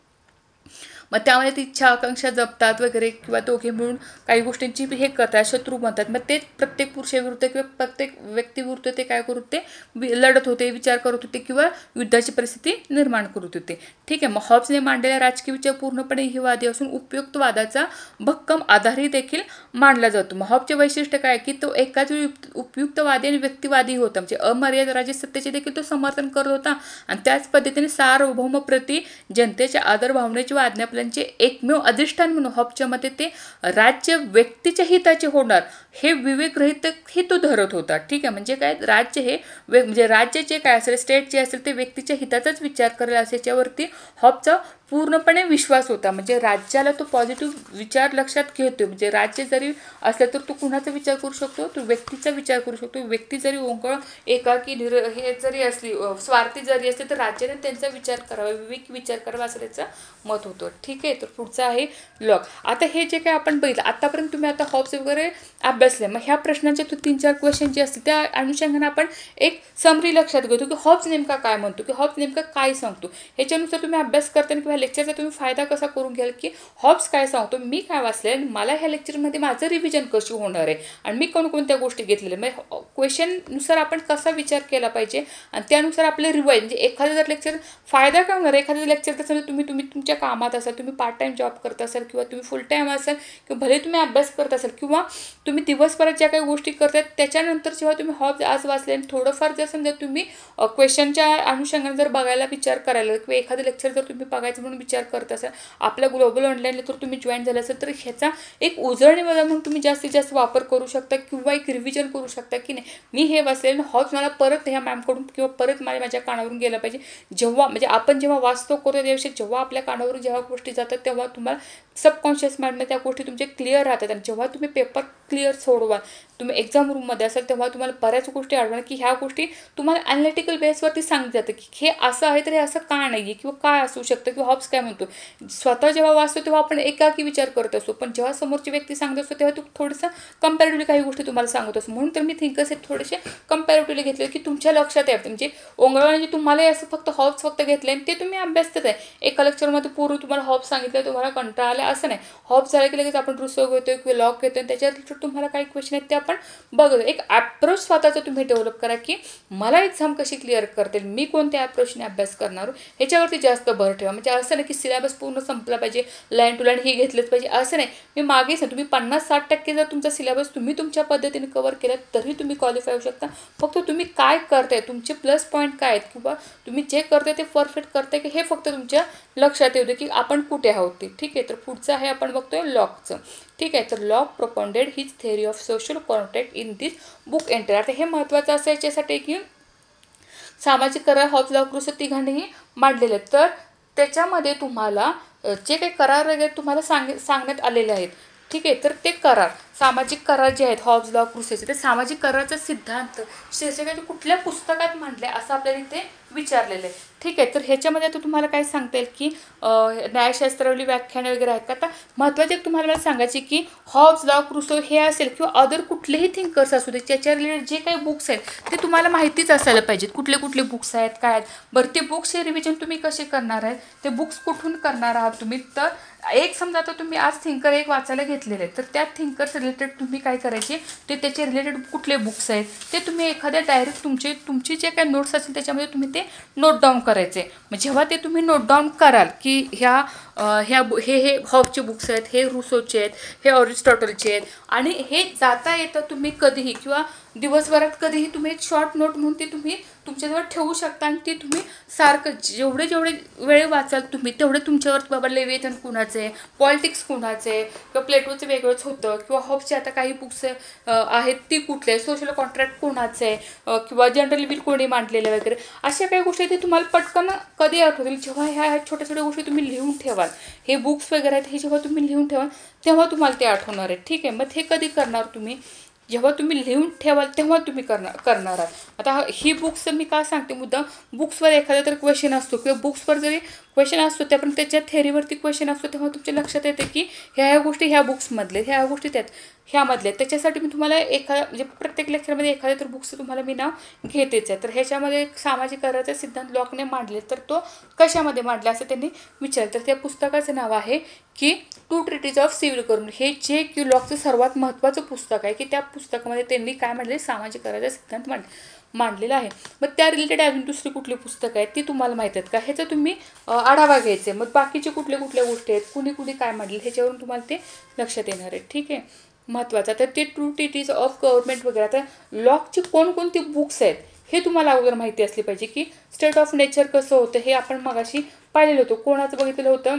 [SPEAKER 1] मग त्यामध्ये ती इच्छा आकांक्षा जपतात वगैरे किंवा दोघे मिळून काही गोष्टींची हे करतात शत्रू बनतात. मग तेच प्रत्येक पुरुषाविरुद्ध किंवा प्रत्येक व्यक्तीविरुद्ध ते काय करत होते? लढत होते विचार करत होते किंवा युद्धाची परिस्थिती निर्माण करत होते. ठीक आहे मग हॉब्सने मांडलेला राजकीय विचार पूर्णपणे हिवादी असून उपयुक्त वादाचा भक्कम आधारही देखील मांडला जातो. मग हॉबचे वैशिष्ट्य काय? की तो एकाच वेळी उपयुक्तवादी आणि व्यक्तिवादी होता. म्हणजे अमर्याद राजसत्तेचे देखील तो समर्थन करत होता. आणि त्याच पद्धतीने सार्वभौम प्रति जनतेच्या आदर भावनेची व आज्ञा मुलांचे एकमेव अधिष्ठान म्हणून हॉबच्या मते ते राज्य व्यक्तीच्या हिताचे होणार हे विवेकरहित हे तो धरत होता. ठीक आहे म्हणजे काय? राज्य हे वे म्हणजे राज्य जे काय असेल स्टेट जे असेल ते व्यक्तीच्या हिताचाच विचार करेल अशाच्यावरती हॉबचा पूर्णपणे विश्वास होता. म्हणजे राज्याला तो पॉझिटिव्ह विचार लक्षात घेतो म्हणजे राज्य जरी असलं तर तो कुणाचा विचार करू शकतो? तो व्यक्तीचा विचार करू शकतो. व्यक्ती जरी ओंकळ एकाकी निर हे जरी असली स्वार्थी जरी असली तर राज्याने त्यांचा विचार करावा विवेक विचार करावा असं त्याचं मत होतं. ठीक ठीक आहे तर पुढचं आहे लॉक आता हे जे काय आपण बघितलं आतापर्यंत तुम्ही आता हॉब्स वगैरे अभ्यासले. मग ह्या प्रश्नाचे तू तीन चार क्वेश्चन जे असतील त्या अनुषंगाने आपण एक समरी लक्षात घेतो की हॉब्स नेमका काय म्हणतो की हॉब्स नेमका काय सांगतो. ह्याच्यानुसार तुम्ही अभ्यास करताना किंवा लेक्चरचा तुम्ही फायदा कसा करून घ्याल की हॉब्स काय सांगतो मी काय वाचले आणि मला ह्या लेक्चरमध्ये माझं रिव्हिजन कशी होणार आहे आणि मी कोणकोणत्या गोष्टी घेतलेल्या म्हणजे क्वेश्चननुसार आपण कसा विचार केला पाहिजे आणि त्यानुसार आपलं रिवाईज म्हणजे एखादं जर लेक्चर फायदा काय होणार एखादं लेक्चर कसं तुम्ही तुम्ही तुमच्या कामात असाल तुम्ही पार्ट टाईम जॉब करत असाल किंवा तुम्ही फुल टाईम असाल किंवा भले तुम्ही अभ्यास करत असाल किंवा तुम्ही दिवसभरात ज्या काही गोष्टी करतात त्याच्यानंतर जेव्हा तुम्ही हॉब आज वाचले आणि थोडंफार जर समजा तुम्ही क्वेश्चनच्या अनुषंगाने जर बघायला विचार करायला किंवा एखादं लेक्चर जर तुम्ही बघायचं म्हणून विचार करत असाल आपल्या ग्लोबल ऑनलाईनला जर तुम्ही जॉईन झालं असेल तर ह्याचा एक उजळणीमध्ये म्हणून तुम्ही जास्तीत जास्त वापर करू शकता किंवा एक रिव्हिजन करू शकता की नाही. मी हे वाचलेलं हॉब्स मला परत ह्या मॅमकडून किंवा परत मला माझ्या कानावरून गेलं पाहिजे. जेव्हा म्हणजे आपण जेव्हा वाचतो करतो त्याविषयी जेव्हा आपल्या कानावरून जेव्हा गोष्टी गोष्टी जातात तेव्हा तुम्हाला सबकॉन्शियस माइंडमध्ये त्या गोष्टी तुमचे क्लिअर राहतात. आणि जेव्हा तुम्ही पेपर क्लिअर सोडवाल तुम्ही एक्झाम रूममध्ये असाल तेव्हा तुम्हाला बऱ्याच गोष्टी आढळणार. की ह्या गोष्टी तुम्हाला ॲनालिटिकल बेसवरती सांगितलं जातं की हे असं आहे तर हे असं का नाही आहे किंवा काय असू शकतं किंवा हॉब्स काय म्हणतो स्वतः जेव्हा वाचतो तेव्हा आपण एकाकी विचार करत असतो. पण जेव्हा समोरची व्यक्ती सांगत असतो तेव्हा तू थोडंसं कम्पॅरेटिव्हली काही गोष्टी तुम्हाला सांगत असतो. म्हणून तर मी थिंकर्स हे थोडेसे कम्पॅरेटिव्हली घेतले की तुमच्या लक्षात आहे म्हणजे ओंगळवाणी तुम्हाला असं फक्त हॉब्स फक्त घेतले आणि ते तुम्ही अभ्यासतच आहे. एका लेक्चरमध्ये पूर्व तुम्हाला हॉब्स सांगितलं तुम्हाला कंटाळा आला असं नाही. हॉब्स झालं की लगेच आपण रुसो घेतो किंवा लॉक घेतो आणि त्याच्यात तुम्हाला काही क्वेश्चन आहेत ते आपण बघतो एक ॲप्रोच स्वतःचा तुम्ही डेव्हलप करा की मला एक्झाम कशी क्लिअर करते मी कोणत्या ॲप्रोचने अभ्यास करणार ह्याच्यावरती जास्त भर ठेवा. म्हणजे असं नाही की सिलेबस पूर्ण संपला पाहिजे लाईन टू लाईन हे घेतलंच पाहिजे असं नाही. मी मागेच सांग तुम्ही पन्नास साठ टक्के जर तुमचा सिलेबस तुम्ही तुमच्या पद्धतीने कवर केला तरी तुम्ही क्वालिफाय होऊ शकता. फक्त तुम्ही काय करताय तुमचे प्लस पॉईंट काय आहेत? किंवा तुम्ही जे करताय ते परफेक्ट करताय की हे फक्त तुमच्या लक्षात येऊ दे की आपण कुठे आहोत ते? ठीक आहे तर पुढचं आहे आपण बघतोय लॉकचं. ठीक आहे तर Locke propounded his theory of social contact in this book enter आता हे महत्त्वाचं असं याच्यासाठी की सामाजिक करार हॉब लॉक तिघांनीही मांडलेले आहेत. तर त्याच्यामध्ये तुम्हाला जे काही करार वगैरे तुम्हाला सांग सांगण्यात आलेले आहेत ठीक आहे तर ते करार सामाजिक करार जे आहेत हॉब्स लॉ क्रुसेचे ते सामाजिक कराराचा सिद्धांत शीर्षकाचे कुठल्या पुस्तकात मांडले असं आपल्याला इथे विचारलेलं आहे. ठीक आहे तर ह्याच्यामध्ये आता तुम्हाला काय सांगता येईल की न्यायशास्त्रावली व्याख्याने वगैरे आहेत का? आता महत्त्वाचे तुम्हाला मला सांगायचे की हॉब्स लॉ क्रुसो हे असेल किंवा अदर कुठलेही थिंकर्स असू दे त्याच्या रिलेटेड जे काही बुक्स आहेत ते तुम्हाला माहितीच असायला पाहिजेत. कुठले कुठले बुक्स आहेत काय आहेत? बरं ते बुक्सचे रिव्हिजन तुम्ही कसे करणार आहेत? ते बुक्स कुठून करणार आहात तुम्ही? तर एक समजा आता तुम्ही आज थिंकर एक वाचायला घेतलेले आहेत तर त्या थिंकर्स रिलेटेड तुम्ही काय करायचे? ते त्याचे रिलेटेड कुठले बुक्स आहेत? ते तुम्ही एखाद्या डायरेक्ट तुमचे तुमचे जे काही नोट्स असतील त्याच्यामध्ये तुम्ही ते नोट डाऊन करायचे. मग जेव्हा ते तुम्ही नोट डाऊन कराल की ह्या ह्या बु हे हे हॉबचे बुक्स आहेत हे रुसोचे आहेत हे ऑरिस्टॉटलचे आहेत. आणि हे जाता येतं तुम्ही कधीही किंवा दिवसभरात कधीही तुम्ही एक शॉर्ट नोट म्हणून ते तुम्ही तुमच्याजवळ ठेवू शकता आणि ते तुम्ही सारखं जेवढे जेवढे वेळ वाचाल तुम्ही तेवढे तुमच्यावर बाबा लेवेथन कुणाचे पॉलिटिक्स कुणाचे किंवा प्लेटोचं वेगळंच होतं किंवा हॉबचे आता काही बुक्स आहेत ती कुठले सोशल कॉन्ट्रॅक्ट कोणाचे किंवा जनरल बिल कोणी मांडलेलं वगैरे अशा काही गोष्टी ते तुम्हाला पटकन कधी आठवतील? जेव्हा ह्या छोट्या छोट्या गोष्टी तुम्ही लिहून ठेवाल. हे बुक्स वगैरे आहेत हे जेव्हा तुम्ही लिहून ठेवाल तेव्हा तुम्हाला ते आठवणार आहे ठीक आहे? मग हे कधी करणार तुम्ही? जेव्हा तुम्ही लिहून ठेवाल तेव्हा तुम्ही करणार करणार आहात. आता ही बुक्स मी का सांगते मुद्दा बुक्सवर एखादा तर क्वेश्चन असतो किंवा बुक्सवर जरी क्वेश्चन असतो त्या पण त्याच्या थेरीवरती क्वेश्चन असतो तेव्हा तुमच्या लक्षात येते की ह्या ह्या गोष्टी ह्या बुक्समधले ह्या गोष्टी त्यात ह्यामधले त्याच्यासाठी मी तुम्हाला एखादा म्हणजे प्रत्येक लेक्चरमध्ये एखाद्या तर बुक्स तुम्हाला मी नाव घेतेच आहे. तर ह्याच्यामध्ये सामाजिक कराराचा सिद्धांत लॉकने मांडले तर तो कशामध्ये मांडला असं त्यांनी विचारलं. तर त्या पुस्तकाचं नाव आहे की टू ट्रिटीज ऑफ सिव्हिल करून. हे जे की लॉकचं सर्वात महत्त्वाचं पुस्तक आहे की त्या पुस्तकामध्ये त्यांनी काय मांडले? सामाजिक कराराचा सिद्धांत मांड मांडलेला आहे. मग त्या रिलेटेड अजून दुसरी कुठली पुस्तकं आहेत ती तुम्हाला माहीत आहेत का? ह्याचा तुम्ही आढावा घ्यायचे मग बाकीचे कुठल्या कुठल्या गोष्टी आहेत कुणी कुणी काय मांडले ह्याच्यावरून तुम्हाला ते लक्षात येणार आहे. ठीक आहे? महत्त्वाचं. तर ते टू टिटीज ऑफ गव्हर्नमेंट वगैरे आता लॉकची कोणकोणती बुक्स आहेत हे तुम्हाला अगोदर माहिती असली पाहिजे की स्टेट ऑफ नेचर कसं होतं हे आपण मगाशी पाहिलेलं होतं. कोणाचं बघितलेलं होतं?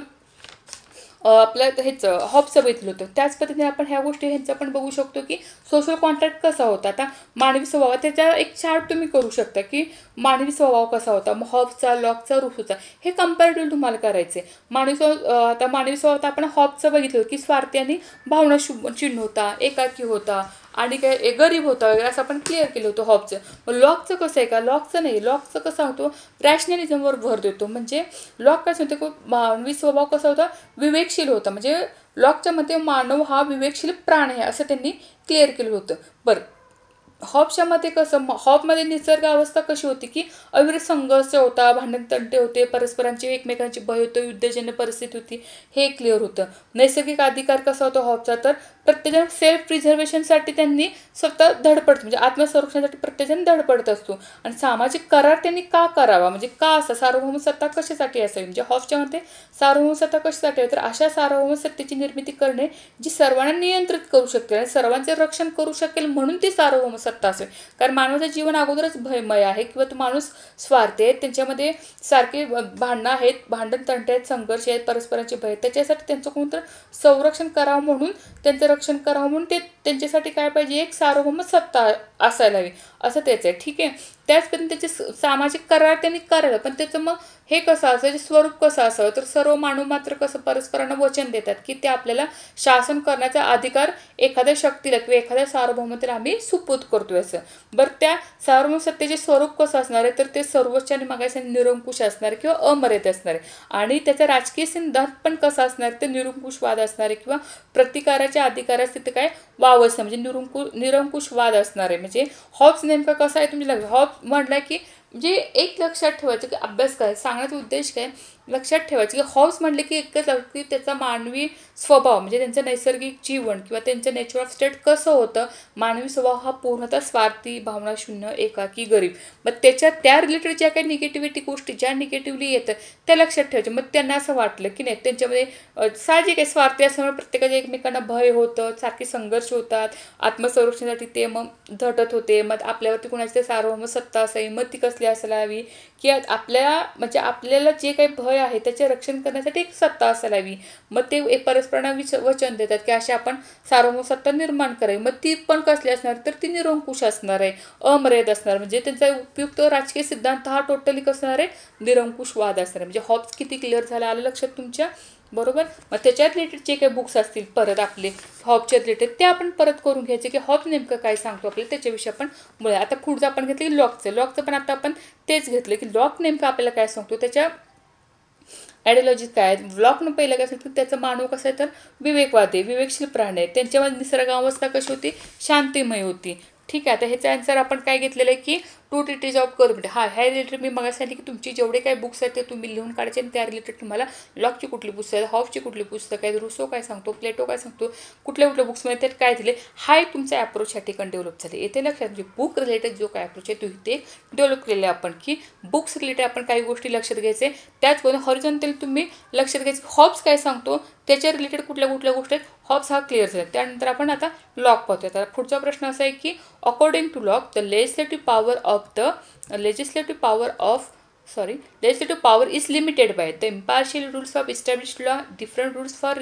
[SPEAKER 1] आपलं ह्याचं हॉबचं बघितलं होतं. त्याच पद्धतीने आपण ह्या गोष्टी ह्यांचं पण बघू शकतो की सोशल कॉन्ट्रॅक्ट कसा होता. आता मानवी स्वभाव त्याचा एक चार्ट तुम्ही करू शकता की मानवी स्वभाव कसा होता. मग हॉबचा लॉकचा रुसूचा हे कम्पॅरेटिव्ह तुम्हाला करायचे मानवी स्वभाव आता मानवी स्वभाव आपण हॉबचं बघितलं की स्वार्थी आणि भावना शुभ चिन्ह होता एकाकी होता. आणि काय गरीब होता वगैरे असं आपण क्लिअर केलं होतं हॉबचं मग लॉकचं कसं आहे का? लॉकचं नाही. लॉकचं कसं होतो रॅशनॅलिझमवर भर देतो. म्हणजे लॉक कसं होतं खूप मानवी स्वभाव कसा होता? विवेकशील होता. म्हणजे लॉकच्या मते मानव हा विवेकशील प्राण आहे असं त्यांनी क्लिअर केलं होतं. बरं. हॉबच्या मते कसं? हॉबमध्ये निसर्ग अवस्था कशी होती की अविरत संघर्ष होता भांडण तंटे होते परस्परांची एकमेकांची भय होतं युद्धजन्य परिस्थिती होती. हे क्लिअर होतं. नैसर्गिक अधिकार कसा होता हॉबचा तर प्रत्येकजण सेल्फ प्रिझर्वेशनसाठी त्यांनी स्वतः धडपडत म्हणजे आत्मसंरक्षणासाठी प्रत्येकजण धडपडत असतो. आणि सामाजिक करार त्यांनी का करावा? म्हणजे का असा? सार्वभौम सत्ता कशासाठी असावी? म्हणजे हॉफच्या मते सार्वभौम सत्ता कशासाठी आहे? तर अशा सार्वभौम सत्तेची निर्मिती करणे जी सर्वांना नियंत्रित करू शकते आणि सर्वांचे रक्षण करू शकेल म्हणून ती सार्वभौम सत्ता असेल. कारण मानवाचं जीवन अगोदरच भयमय आहे किंवा तो माणूस स्वार्थी आहे. त्यांच्यामध्ये सारखे भांडणं आहेत भांडण तंटे आहेत संघर्ष आहेत परस्परांचे भय त्याच्यासाठी त्यांचं कोणतं संरक्षण करावं म्हणून त्यांचं रक्षण करावं म्हणून ते त्यांच्यासाठी काय पाहिजे? एक सार्वभौम सत्ता असायला हवी. असं त्याचं आहे. ठीक आहे? त्याचपर्यंत त्याचे सामाजिक करार त्यांनी करायला पण त्याचं मग हे कसं असायचं स्वरूप कसं असावं? तर सर्व मानव मात्र कसं परस्परांना वचन देतात की ते आपल्याला शासन करण्याचा अधिकार एखाद्या शक्तीला किंवा एखाद्या सार्वभौमतेला आम्ही सुपूत करतोय असं. बरं त्या सार्वभौम सत्तेचे स्वरूप कसं असणार आहे? तर ते सर्वोच्च आणि मागायचे निरंकुश असणार किंवा अमर्याद असणार आहे. आणि त्याचा राजकीय सिद्धांत पण कसा असणार? ते निरंकुशवाद असणार आहे किंवा प्रतिकाराच्या अधिकारास तिथे काय वाव असतं म्हणजे निरंकु निरंकुशवाद असणार आहे. म्हणजे हॉब्स नेमका कसा आहे तुम्ही हॉब्स हो, म्हटलं की म्हणजे एक लक्षात ठेवायचं की अभ्यास काय सांगण्याचा उद्देश काय? लक्षात ठेवायचं. की हॉब्स म्हणले की एकच की त्याचा मानवी स्वभाव म्हणजे त्यांचं नैसर्गिक जीवन किंवा त्यांचं नेचर ऑफ स्टेट कसं होतं मानवी स्वभाव हा पूर्णतः स्वार्थी भावना शून्य एकाकी गरीब. मग त्याच्या त्या रिलेटेड ज्या काही निगेटिव्हिटी गोष्टी ज्या निगेटिव्हली येतात त्या लक्षात ठेवायच्या. मग त्यांना असं वाटलं की नाही त्यांच्यामध्ये साहजिक आहे स्वार्थी असल्यामुळे प्रत्येकाच्या एकमेकांना भय होतं सारखे संघर्ष होतात आत्मसंरक्षणासाठी ते मग झटत होते मग आपल्यावरती कुणाची ते सार्वभौम सत्ता असावी मग ती कसली असायला हवी की आपल्या म्हणजे आपल्याला जे काही भय आहे त्याचे रक्षण करण्यासाठी एक सत्ता असायला हवी मग ते एक परस्परांना विच वचन देतात की अशी आपण सार्वभौम सत्ता निर्माण करावी. मग ती पण कसली असणार? तर ती निरंकुश असणार आहे. अमर्याद असणार. म्हणजे त्यांचा उपयुक्त राजकीय सिद्धांत हा टोटली कसणार आहे? निरंकुशवाद असणार आहे. म्हणजे हॉब्स किती क्लिअर झाला आलं लक्षात तुमच्या? बरोबर? मग त्याच्यात रिलेटेड जे काही बुक्स असतील परत आपले हॉबच्या रिलेटेड ते आपण परत करून घ्यायचे की हॉब नेमकं काय सांगतो आपल्याला त्याच्याविषयी आपण मुळे आता पुढचं आपण घेतलं की लॉकचं लॉकचं पण आता आपण तेच घेतलं की लॉक नेमकं आपल्याला काय सांगतो? त्याच्या ॲडिओलॉजी काय ब्लॉकनं पहिलं काय सांगतो? त्याचं मानव कसं आहे तर विवेकवादी विवेकशील प्राणी आहे त्यांच्यामध्ये निसर्गावस्था कशी होती? शांतिमय होती. ठीक आहे आता ह्याचा आन्सर आपण काय घेतलेलं आहे की टू टी टी जॉब करू म्हणजे हा ह्या रिलेटेड मी मला सांगितलं की तुमची जेवढे काही बुक्स आहेत ते तुम्ही लिहून काढायचे आणि त्या रिलेटेड तुम्हाला लॉकची कुठली पुस्तकं आहेत हॉफची कुठली पुस्तकं आहेत रुसो काय सांगतो प्लेटो काय सांगतो कुठल्या कुठल्या बुक्समध्ये त्यात काय दिले हा एक तुमचा ॲप्रोच ह्या ठिकाणी डेव्हलप झाले. येथे लक्षात म्हणजे बुक रिलेटेड जो काय ॲप्रोच आहे तो इथे डेव्हलप केलेला आहे आपण की बुक्स रिलेटेड आपण काही गोष्टी लक्षात घ्यायचे त्याचबरोबर हॉरिझॉन्टल तुम्ही लक्षात घ्यायचे हॉब्स काय सांगतो त्याच्या रिलेटेड कुठल्या कुठल्या गोष्टी आहेत हॉब्स हा क्लिअर झाला. त्यानंतर आपण आता लॉक पाहतो आता पुढचा प्रश्न असा आहे की according to Locke the legislative power of the legislative power of sorry legislative power is limited by the impartial rules of established law different rules for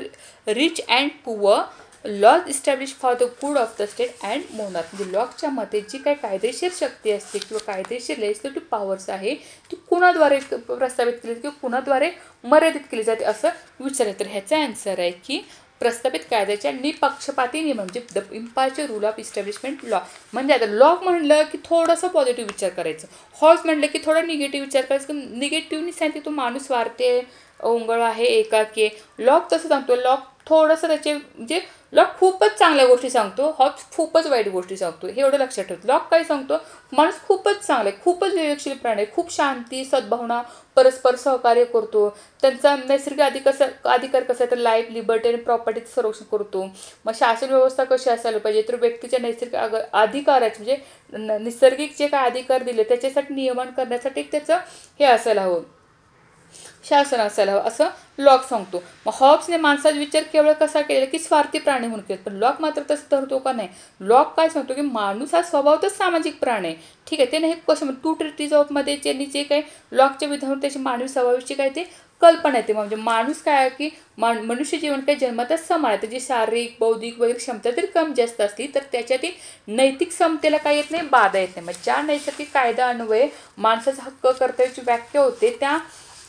[SPEAKER 1] rich and poor laws establish for the good of the state and मोनात म्हणजे लॉकच्या मते जी काही कायदेशीर शक्ती असते किंवा कायदेशीर legislative powers आहे ती कुणाद्वारे प्रस्तावित केली जाते किंवा कुणाद्वारे मर्यादित केली जाते असं विचारलं तर ह्याचा आन्सर आहे की प्रस्तावित कायद्याच्या निपक्षपाती नियम म्हणजे the impartial rule of establishment law म्हणजे आता लॉ म्हणलं की थोडंसं पॉझिटिव्ह विचार करायचं. हॉर्स म्हणलं की थोडा निगेटिव्ह विचार करायचं. की निगेटिव्हनी सांगते तो माणूस वारते ओंगळ आहे एकाकी आहे. लॉक तसं सांगतो. लॉक थोडंसं त्याचे म्हणजे लॉक खूपच चांगल्या गोष्टी सांगतो. हॉब्स खूपच वाईट गोष्टी सांगतो. हे एवढं लक्षात ठेवतो लॉक काय सांगतो? माणूस खूपच चांगला आहे. खूपच विवेकशील प्राणी आहे. खूप शांती सद्भावना परस्पर सहकार्य करतो. त्यांचा नैसर्गिक अधिकार अधिकार कसा आहे? तर लाईफ लिबर्टी आणि प्रॉपर्टीचं संरक्षण करतो. मग शासन व्यवस्था कशी असायला पाहिजे? तर व्यक्तीच्या नैसर्गिक अधिकाराचे म्हणजे नैसर्गिक जे काय अधिकार दिले त्याच्यासाठी नियमन करण्यासाठी त्याचं हे असायला हवं. शासन असायला हवं असं लॉक सांगतो. मग हॉब्सने माणसाचा विचार केवळ कसा केलेला की स्वार्थी प्राणी म्हणून केलं. पण लॉक मात्र तसं धरतो का नाही? लॉक काय सांगतो की माणूस हा स्वभावतच सामाजिक प्राणी आहे. ठीक आहे ते नाही कसं टू ट्रिटीज ऑफमध्ये ज्यांनी जे काही लॉकच्या विधान त्याची मानवी स्वभावाची काय ते कल्पना येते. म्हणजे माणूस काय आहे की मान मनुष्य जीवन काही जन्मातच समान आहे. त्याची शारीरिक बौद्धिक वगैरे क्षमता जरी कमी जास्त असली तर त्याच्यातील नैतिक क्षमतेला काय येत नाही? बाधा येत नाही. मग ज्या नैसर्गिक कायदा अन्वये माणसाचा हक्क कर्तव्याची व्याख्या होते त्या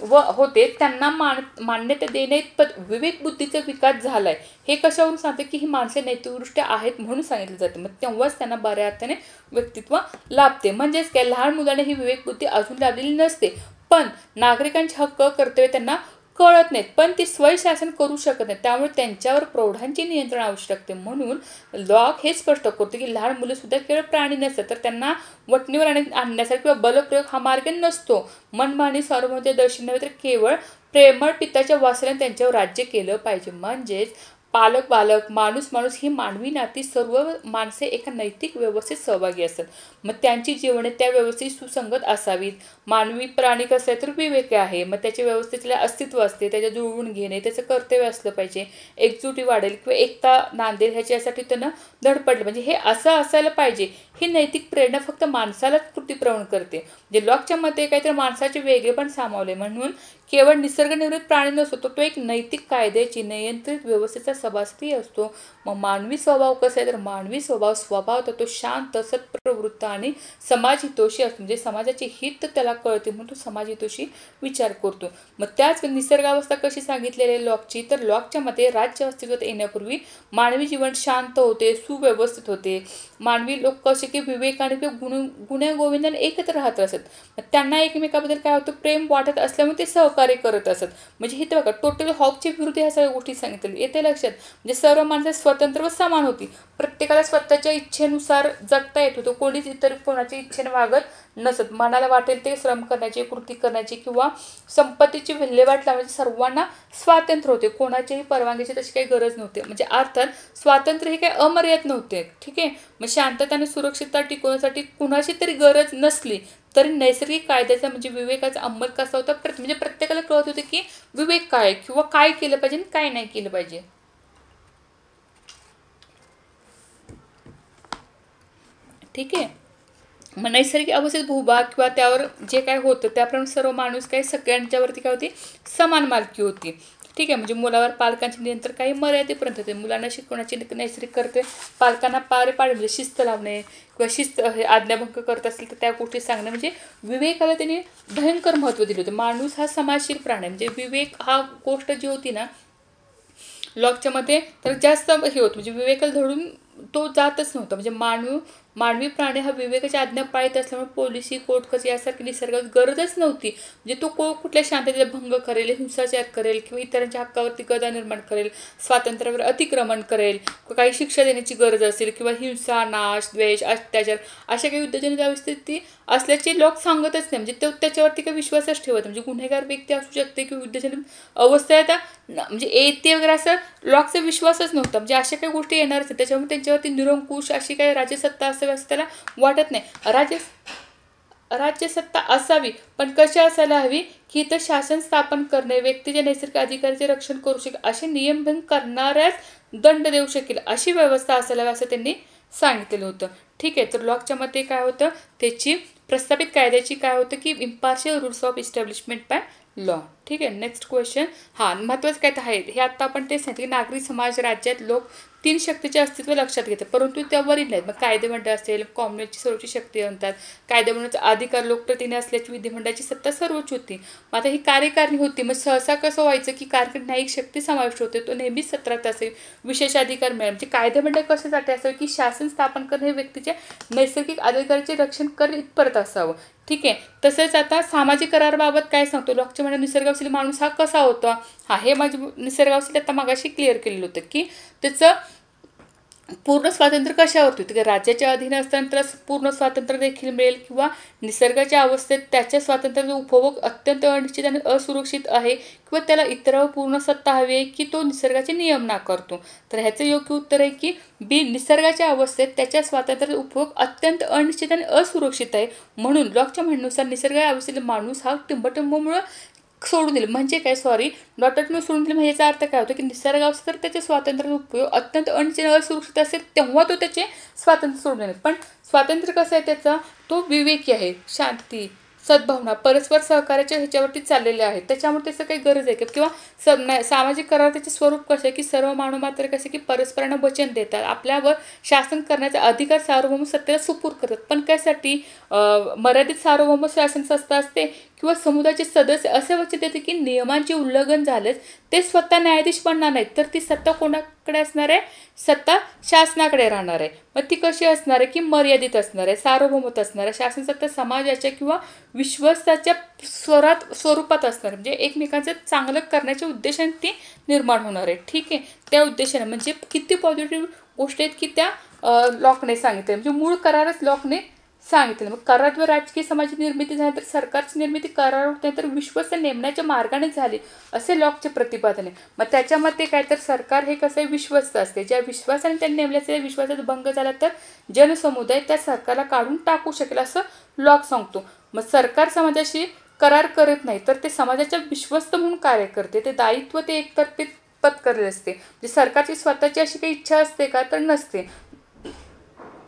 [SPEAKER 1] व होते त्यांना मान मान्यता देणे इतपत विवेक विकास झाला आहे हे कशावरून सांगते की ही माणसे नैतिकदृष्ट्या आहेत म्हणून सांगितलं जाते. मग तेव्हाच त्यांना बऱ्या अर्थाने व्यक्तित्व लाभते. म्हणजेच काय? लहान मुलांना ही विवेकबुद्धी अजून लाभलेली नसते. पण नागरिकांचे हक्क कर्तव्य त्यांना कळत नाहीत. पण ती स्वयंशासन करू शकत नाहीत. त्यामुळे त्यांच्यावर प्रौढांचे नियंत्रण आवश्यकते म्हणून लॉक हे स्पष्ट करतो की लहान मुलंसुद्धा केवळ प्राणी नसतात तर त्यांना वटणीवर आणण्यासाठी किंवा बलप्रयोग हा मार्ग नसतो. मनमानी सार्वमध्ये दर्शन नव्हे तर केवळ प्रेमळ पित्ताच्या वासल्याने त्यांच्यावर राज्य केलं पाहिजे. म्हणजेच पालक बालक माणूस माणूस ही मानवी नाती सर्व माणसे एका नैतिक व्यवस्थेत सहभागी असतात. मग त्यांची जीवने त्या व्यवस्थेत सुसंगत असावीत. मानवी प्राणी कसं आहे तर विवेक आहे. मग त्याच्या व्यवस्थेतले अस्तित्व असते त्याच्या जुळवून घेणे त्याचं कर्तव्य असलं पाहिजे. एकजुटी वाढेल किंवा एकता नांदेल ह्याच्यासाठी त्यांना धडपडलं म्हणजे हे असं असायला पाहिजे. ही नैतिक प्रेरणा फक्त माणसालाच कृतीप्रवण करते. म्हणजे लॉकच्या मते काहीतरी माणसाचे वेगळे पण सामावले. म्हणून केवळ निसर्गनिर्मित प्राणी नसतो तो एक नैतिक कायद्याची नियंत्रित व्यवस्थेचा सभासदी असतो. मग मानवी स्वभाव कसा आहे? तर मानवी स्वभाव स्वभाव तर तो शांत सत्प्रवृत्त आणि समाजहितोषी असतो. म्हणजे समाजाचे हित त्याला कळते म्हणून तो समाजहितोषी विचार करतो. मग त्याच निसर्गावस्था कशी सांगितलेली आहे लॉकची? तर लॉकच्या मते राज्य अस्तित्वात येण्यापूर्वी मानवी जीवन शांत होते सुव्यवस्थित होते. मानवी लोक कसे की विवेक आणि गुण गुण्यागोविंदाने एकत्र राहत असत. मग त्यांना एकमेकाबद्दल काय होतं? प्रेम वाटत असल्यामुळे ते सहकार्य करत असत. म्हणजे हे बघा टोटल हॉकच्या विरुद्ध ह्या सगळ्या गोष्टी सांगितल्या येते लक्षात. म्हणजे सर्व माणसं स्वतंत्र व समान होती. प्रत्येकाला स्वतःच्या इच्छेनुसार जगता येत होतं. कोणीच इतर कोणाच्या इच्छेने वागत नसत. मनाला वाटेल ते श्रम करण्याची कृती करण्याची किंवा संपत्तीची विल्हेवाट लावण्याची सर्वांना स्वातंत्र्य होते. कोणाच्याही परवानगीची तशी काही गरज नव्हती. म्हणजे अर्थात स्वातंत्र्य हे काही अमर्याद नव्हते. ठीक आहे? मग शांतता आणि सुरक्षितता टिकवण्यासाठी कुणाची तरी गरज नसली तरी नैसर्गिक कायद्याचा म्हणजे विवेकाचा अंमल कसा होता? म्हणजे प्रत्येकाला कळत होते की विवेक काय किंवा काय केलं पाहिजे आणि काय नाही केलं पाहिजे. ठीक आहे? मग नैसर्गिक अवस्थेत भूभाग किंवा त्यावर जे काय होतं त्याप्रमाणे सर्व माणूस काही सगळ्यांच्यावरती काय होती? समान मालकी होती. ठीक आहे? म्हणजे मुलावर पालकांचे नियंत्रण काही मर्यादेपर्यंत होते. मुलांना शिकवण्याची नैसर्गिक करते. पालकांना पारे पाडे म्हणजे शिस्त लावणे किंवा शिस्त हे आज्ञाभंग करत असेल तर त्या गोष्टी सांगणे म्हणजे विवेकाला त्यांनी भयंकर महत्त्व दिले होते. माणूस हा समाजशील प्राणी म्हणजे विवेक हा गोष्ट जी होती ना लॉकच्या मध्ये तर जास्त हे होतं. म्हणजे विवेकाला धरून तो जातच नव्हता. म्हणजे माणूस मानवी प्राणी हा विवेकाची आज्ञा पाळीत असल्यामुळे पोलिसी कोर्ट यासारखी निसर्गात गरजच नव्हती. म्हणजे तो को कुठल्या शांततेचा भंग करेल हिंसाचार करेल किंवा इतरांच्या हक्कावरती गदा निर्माण करेल स्वातंत्र्यावर अतिक्रमण करेल काही शिक्षा देण्याची गरज असेल किंवा हिंसा नाश द्वेष अत्याचार अशा काही युद्धजनित स्थिती असल्याचे लोक सांगतच नाही. म्हणजे तो त्याच्यावरती काही विश्वासच ठेवत म्हणजे गुन्हेगार व्यक्ती असू शकते किंवा युद्धजनित अवस्था आता म्हणजे येते वगैरे असं लॉकचा विश्वासच नव्हता. म्हणजे अशा काही गोष्टी येणारच त्याच्यामुळे त्यांच्यावरती निरंकुश अशी काही राज्यसत्ता असावी असं त्याला वाटत नाही. राज्य राज्यसत्ता असावी पण कशी असायला हवी? की इथं शासन स्थापन करणे व्यक्तीच्या नैसर्गिक अधिकाराचे रक्षण करू शकेल असे नियमभंग करणाऱ्याच दंड देऊ शकेल अशी व्यवस्था असायला हवी असं त्यांनी सांगितलेलं होतं. ठीक आहे तर लॉकच्या मते काय होतं? त्याची प्रस्थापित कायद्याची काय होतं? की impartial rules of establishment by law ठीक आहे नेक्स्ट क्वेश्चन हां महत्त्वाचं काय आहे. हे आत्ता आपण ते सांगितले की नागरी समाज राज्यात लोक तीन शक्तीचे अस्तित्व लक्षात घेते परंतु त्यावरील नाहीत. मग कायदेमंडळ असेल कॉम्युनिटची सर्वोच्च शक्ती म्हणतात कायदेमंडळाचा अधिकार लोकप्रतिनिधी असल्याची विधिमंडळाची सत्ता सर्वोच्च होती. मग आता ही कार्यकारणी होती. मग सहसा कसं व्हायचं की कारकीर्द न्यायिक शक्ती समाविष्ट होते तो नेहमीच सत्रात असेल विशेष अधिकार मिळेल. म्हणजे कायदेमंडळ कशासाठी असावं की शासन स्थापन करणे हे व्यक्तीच्या नैसर्गिक अधिकाराचे रक्षण कर परत असावं. ठीक आहे तसंच आता सामाजिक कराराबाबत काय सांगतो? लॉकच्या म्हणजे निसर्गावशील माणूस हा कसा होता? हा हे माझे निसर्गावशील आता मागाशी क्लिअर केलेलं होतं की त्याचं पूर्ण स्वातंत्र्य कशावरती होतं? की राज्याच्या अधीन असताना त्याला पूर्ण स्वातंत्र्य देखील मिळेल किंवा निसर्गाच्या अवस्थेत त्याच्या स्वातंत्र्याचा उपभोग अत्यंत अनिश्चित आणि असुरक्षित आहे किंवा त्याला इतरावर पूर्ण सत्ता हवी आहे की तो निसर्गाचे नियम नाकारतो? तर ह्याचं योग्य उत्तर आहे की बी निसर्गाच्या अवस्थेत त्याच्या स्वातंत्र्याचा उपभोग अत्यंत अनिश्चित आणि असुरक्षित आहे. म्हणून लॉकच्या म्हणण्यानुसार निसर्गाच्या अवस्थेतील माणूस हा टिंबटिंबमुळं सोडून दिलं. म्हणजे काय? सॉरी डॉटरनं सोडून दिलं. म्हणजे याचा अर्थ काय होतो की निसर्गावस्था तर त्याचे स्वातंत्र्याचा उपयोग अत्यंत अणचे असुरक्षित असेल तेव्हा तो त्याचे स्वातंत्र्य सोडून देणार. पण स्वातंत्र्य कसं आहे त्याचा? तो विवेकी आहे. शांती सद्भावना परस्पर सहकार्याच्या ह्याच्यावरती चाललेले आहेत. त्याच्यामुळे त्याचं काही गरज आहे की? किंवा सम नाही सामाजिक करार त्याचे स्वरूप कसं आहे की सर्व मानव मात्र कसे की परस्परांना वचन देतात? आपल्यावर शासन करण्याचा अधिकार सार्वभौम सत्तेला सुपूर करतात. पण त्यासाठी मर्यादित सार्वभौम शासन संस्था असते किंवा समुदायाचे सदस्य असे वचन देते की नियमांचे उल्लंघन झालेच ते स्वतः न्यायाधीश बनणार नाहीत. तर ती सत्ता कोणाकडे असणार आहे? सत्ता शासनाकडे राहणार आहे. मग ती कशी असणार आहे? की मर्यादित असणार आहे? सार्वभौमत असणार आहे? शासन सत्ता समाजाच्या किंवा विश्वासाच्या स्वरात स्वरूपात असणार म्हणजे एकमेकांचं चांगलं करण्याच्या उद्देशाने ती निर्माण होणार आहे. ठीक आहे? त्या उद्देशाने. म्हणजे किती पॉझिटिव्ह गोष्टी आहेत की त्या लॉकने सांगितले. म्हणजे मूळ करारच लॉकने सांगितलं. मग करार राजकीय समाजाची निर्मिती झाली तर सरकारची निर्मिती करार नाही तर नेमण्याच्या मार्गाने झाली असे लॉकचे प्रतिपादन आहे. मग त्याच्यामध्ये काय तर सरकार हे कसं आहे विश्वस्त असते? ज्या विश्वासाने त्यांनी नेमले त्या विश्वासाचा भंग झाला तर जनसमुदाय त्या सरकारला काढून टाकू शकेल असं लॉक सांगतो. मग सरकार समाजाशी करार करत नाही तर ते समाजाच्या विश्वस्त म्हणून कार्य करते. ते दायित्व ते एकतर्फे पत्करले असते. म्हणजे सरकारची स्वतःची अशी काही इच्छा असते का तर नसते.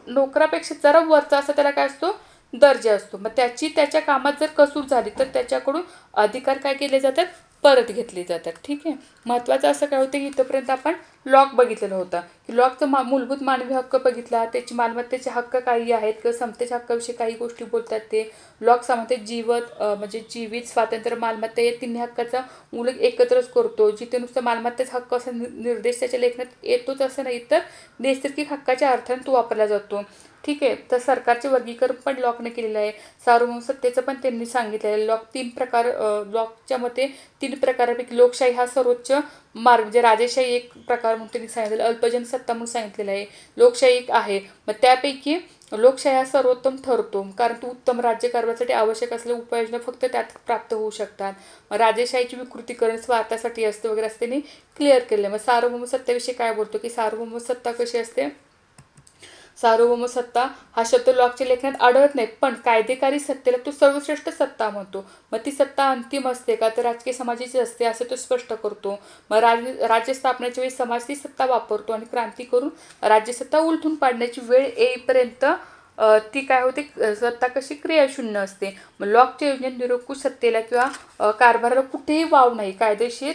[SPEAKER 1] नोकरापेक्षा जरा वरचा असा त्याला काय असतो? दर्जा असतो. मग त्याची त्याच्या कामात जर कसूर झाली तर त्याच्याकडून अधिकार काय केले जातात? परत घेतली जातात. ठीक आहे? महत्त्वाचं असं काय होतं की इथंपर्यंत आपण लॉक बघितलेलं होतं. की लॉकचं मा मूलभूत मानवी हक्क बघितला त्याची मालमत्तेचे हक्क काही आहेत किंवा समतेच्या हक्काविषयी काही गोष्टी बोलतात ते. लॉक सांगते जीवत म्हणजे जीवित स्वातंत्र्य मालमत्ता या तिन्ही हक्काचा उलग एकत्रच करतो. जिथे नुसतं मालमत्तेचा हक्क असा निर्देश त्याच्या लेखनात येतोच असं नाही तर नैसर्गिक हक्काच्या अर्थाने तो वापरला जातो. ठीक आहे तर सरकारचे वर्गीकरण पण लॉकने केलेलं आहे. सार्वभौम सत्तेचं पण त्यांनी सांगितलेलं आहे. लॉक तीन प्रकार लॉकच्या मते तीन प्रकारापैकी लोकशाही हा सर्वोच्च मार्ग म्हणजे राजेशाही एक प्रकार म्हणून त्यांनी सांगितलेलं अल्पजन सत्ता म्हणून सांगितलेलं आहे. लोकशाही एक आहे. मग त्यापैकी लोकशाही हा सर्वोत्तम ठरतो कारण तो उत्तम राज्य आवश्यक असलेल्या उपाययोजना फक्त त्यात प्राप्त होऊ शकतात. मग राजेशाहीची विकृतीकरण स्वार्थासाठी असते वगैरे असते त्यांनी क्लिअर केलं मग सार्वभौम सत्तेविषयी काय बोलतो की सार्वभौम सत्ता कशी असते? सार्वभौम सत्ता हा शब्द लॉकच्या लेखनात आढळत नाही पण कायदेकारी सत्तेला तो सर्वश्रेष्ठ सत्ता म्हणतो. मग ती सत्ता अंतिम असते का? तर राजकीय समाजाची असते असं तो स्पष्ट करतो. मग राज राज्य स्थापनेच्या वेळी समाज ती सत्ता वापरतो आणि क्रांती करून राज्यसत्ता उलथून पाडण्याची वेळ येईपर्यंत ती काय होते? सत्ता कशी क्रियाशून्य असते? मग लॉकच्या योजनेत निरंकुश सत्तेला किंवा कारभाराला कुठेही वाव नाही. कायदेशीर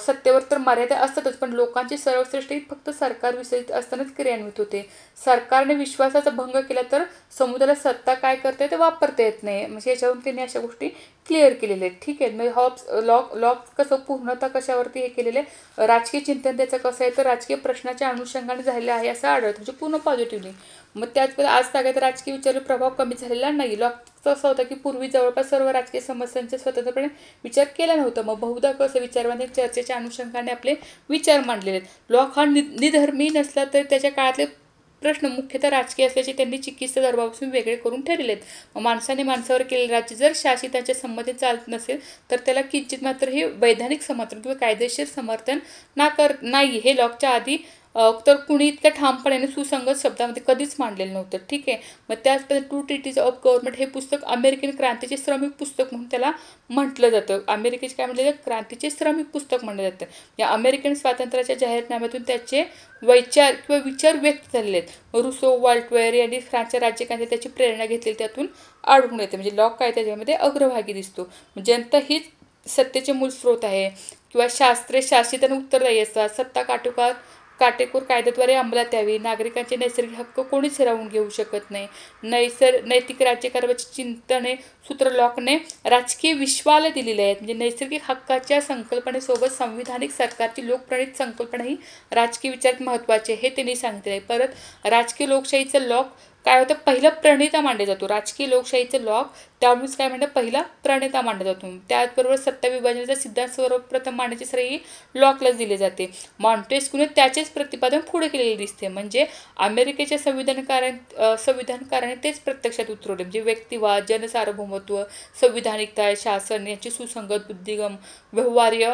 [SPEAKER 1] सत्तेवर तर मर्यादा असतातच पण लोकांची सर्वश्रेष्ठी फक्त सरकार विसरित असतानाच क्रियान्वित होते. सरकारने विश्वासाचा भंग केला तर समुदायाला सत्ता काय करते ते वापरता येत नाही. म्हणजे याच्यावरून त्यांनी अशा गोष्टी क्लिअर केलेल्या आहेत. ठीक आहे म्हणजे हॉब्स लॉक लॉक कसं पूर्णतः कशावरती हे केलेलं आहे? राजकीय चिंतन त्याचं कसं आहे? तर राजकीय प्रश्नाच्या अनुषंगाने झालेलं आहे असं आढळतं. म्हणजे पूर्ण पॉझिटिव्हली मग त्याचबरोबर आज तागात राजकीय विचार प्रभाव कमी झालेला नाही. लॉकचं असं होतं की पूर्वी जवळपास सर्व राजकीय समस्यांचा स्वतंत्रपणे विचार केला नव्हता. मग बहुधा कसं विचारवाने चर्चेच्या अनुषंगाने आपले विचार मांडलेले आहेत. लॉक हा नि निधर्मी नसला तरी त्याच्या काळातले प्रश्न मुख्यतः राजकीय असल्याचे त्यांनी चिकित्सा दरबापासून वेगळे करून ठरलेत मग माणसाने माणसावर केलेले राज्य जर शासितांच्या संमतीत चालत नसेल तर त्याला किंचित मात्र हे वैधानिक समर्थन किंवा कायदेशीर समर्थन ना कर नाही. हे लॉकच्या आधी तर कुणी इतक्या ठामपणे सुसंगत शब्दामध्ये कधीच मांडलेलं नव्हतं. ठीक आहे? मग त्याचप्रमाणे टू ट्रिटीज ऑफ गव्हर्नमेंट हे पुस्तक अमेरिकन क्रांतीचे श्रमिक पुस्तक म्हणून त्याला म्हटलं जातं. अमेरिकेचे काय म्हटलं जातं? क्रांतीचे श्रमिक पुस्तक म्हटलं जातं. या अमेरिकन स्वातंत्र्याच्या जाहीरनाम्यातून त्याचे वैचार किंवा विचार व्यक्त झालेले आहेत. रुसो वॉल्टवेअर यांनी फ्रान्सच्या राज्यकांनी त्याची प्रेरणा घेतलेली त्यातून आढळून येते. म्हणजे लॉक काय त्याच्यामध्ये अग्रभागी दिसतो. जनता हीच सत्तेचे मूल स्रोत आहे. किंवा शास्त्रे शासित आणि उत्तरदायी असतात. सत्ता काटोकात काटेकोर कायद्याद्वारे अंमलात यावी. नागरिकांचे नैसर्गिक हक्क कोणीच हिरावून घेऊ शकत नाही. नैसर नैतिक राज्यकारभाची चिंतने सूत्र लॉकने राजकीय विश्वाला दिलेले आहेत. म्हणजे नैसर्गिक हक्काच्या संकल्पनेसोबत संविधानिक सरकारची लोकप्रणित संकल्पना ही राजकीय विचारात महत्त्वाचे हे त्यांनी सांगितले आहे. परत राजकीय लोकशाहीचं लॉक काय होतं पहिलं प्रणेता मानले जातो राजकीय लोकशाहीचं लॉक त्यामुळेच काय म्हणतात पहिला प्रणेता मानला जातो त्याचबरोबर सत्ता विभाजनाचा सिद्धांत सर्वप्रथम मांडण्याची श्रेय लॉकलाच दिले जाते. मॉन्टेस्क्यूने त्याचेच प्रतिपादन पुढे केलेले दिसते. म्हणजे अमेरिकेच्या संविधानकारां संविधानकाराने तेच प्रत्यक्षात उतरवले. म्हणजे व्यक्तिवाद जनसार्वभौमत्व संविधानिकता शासन यांची सुसंगत बुद्धिगम व्यवहार्य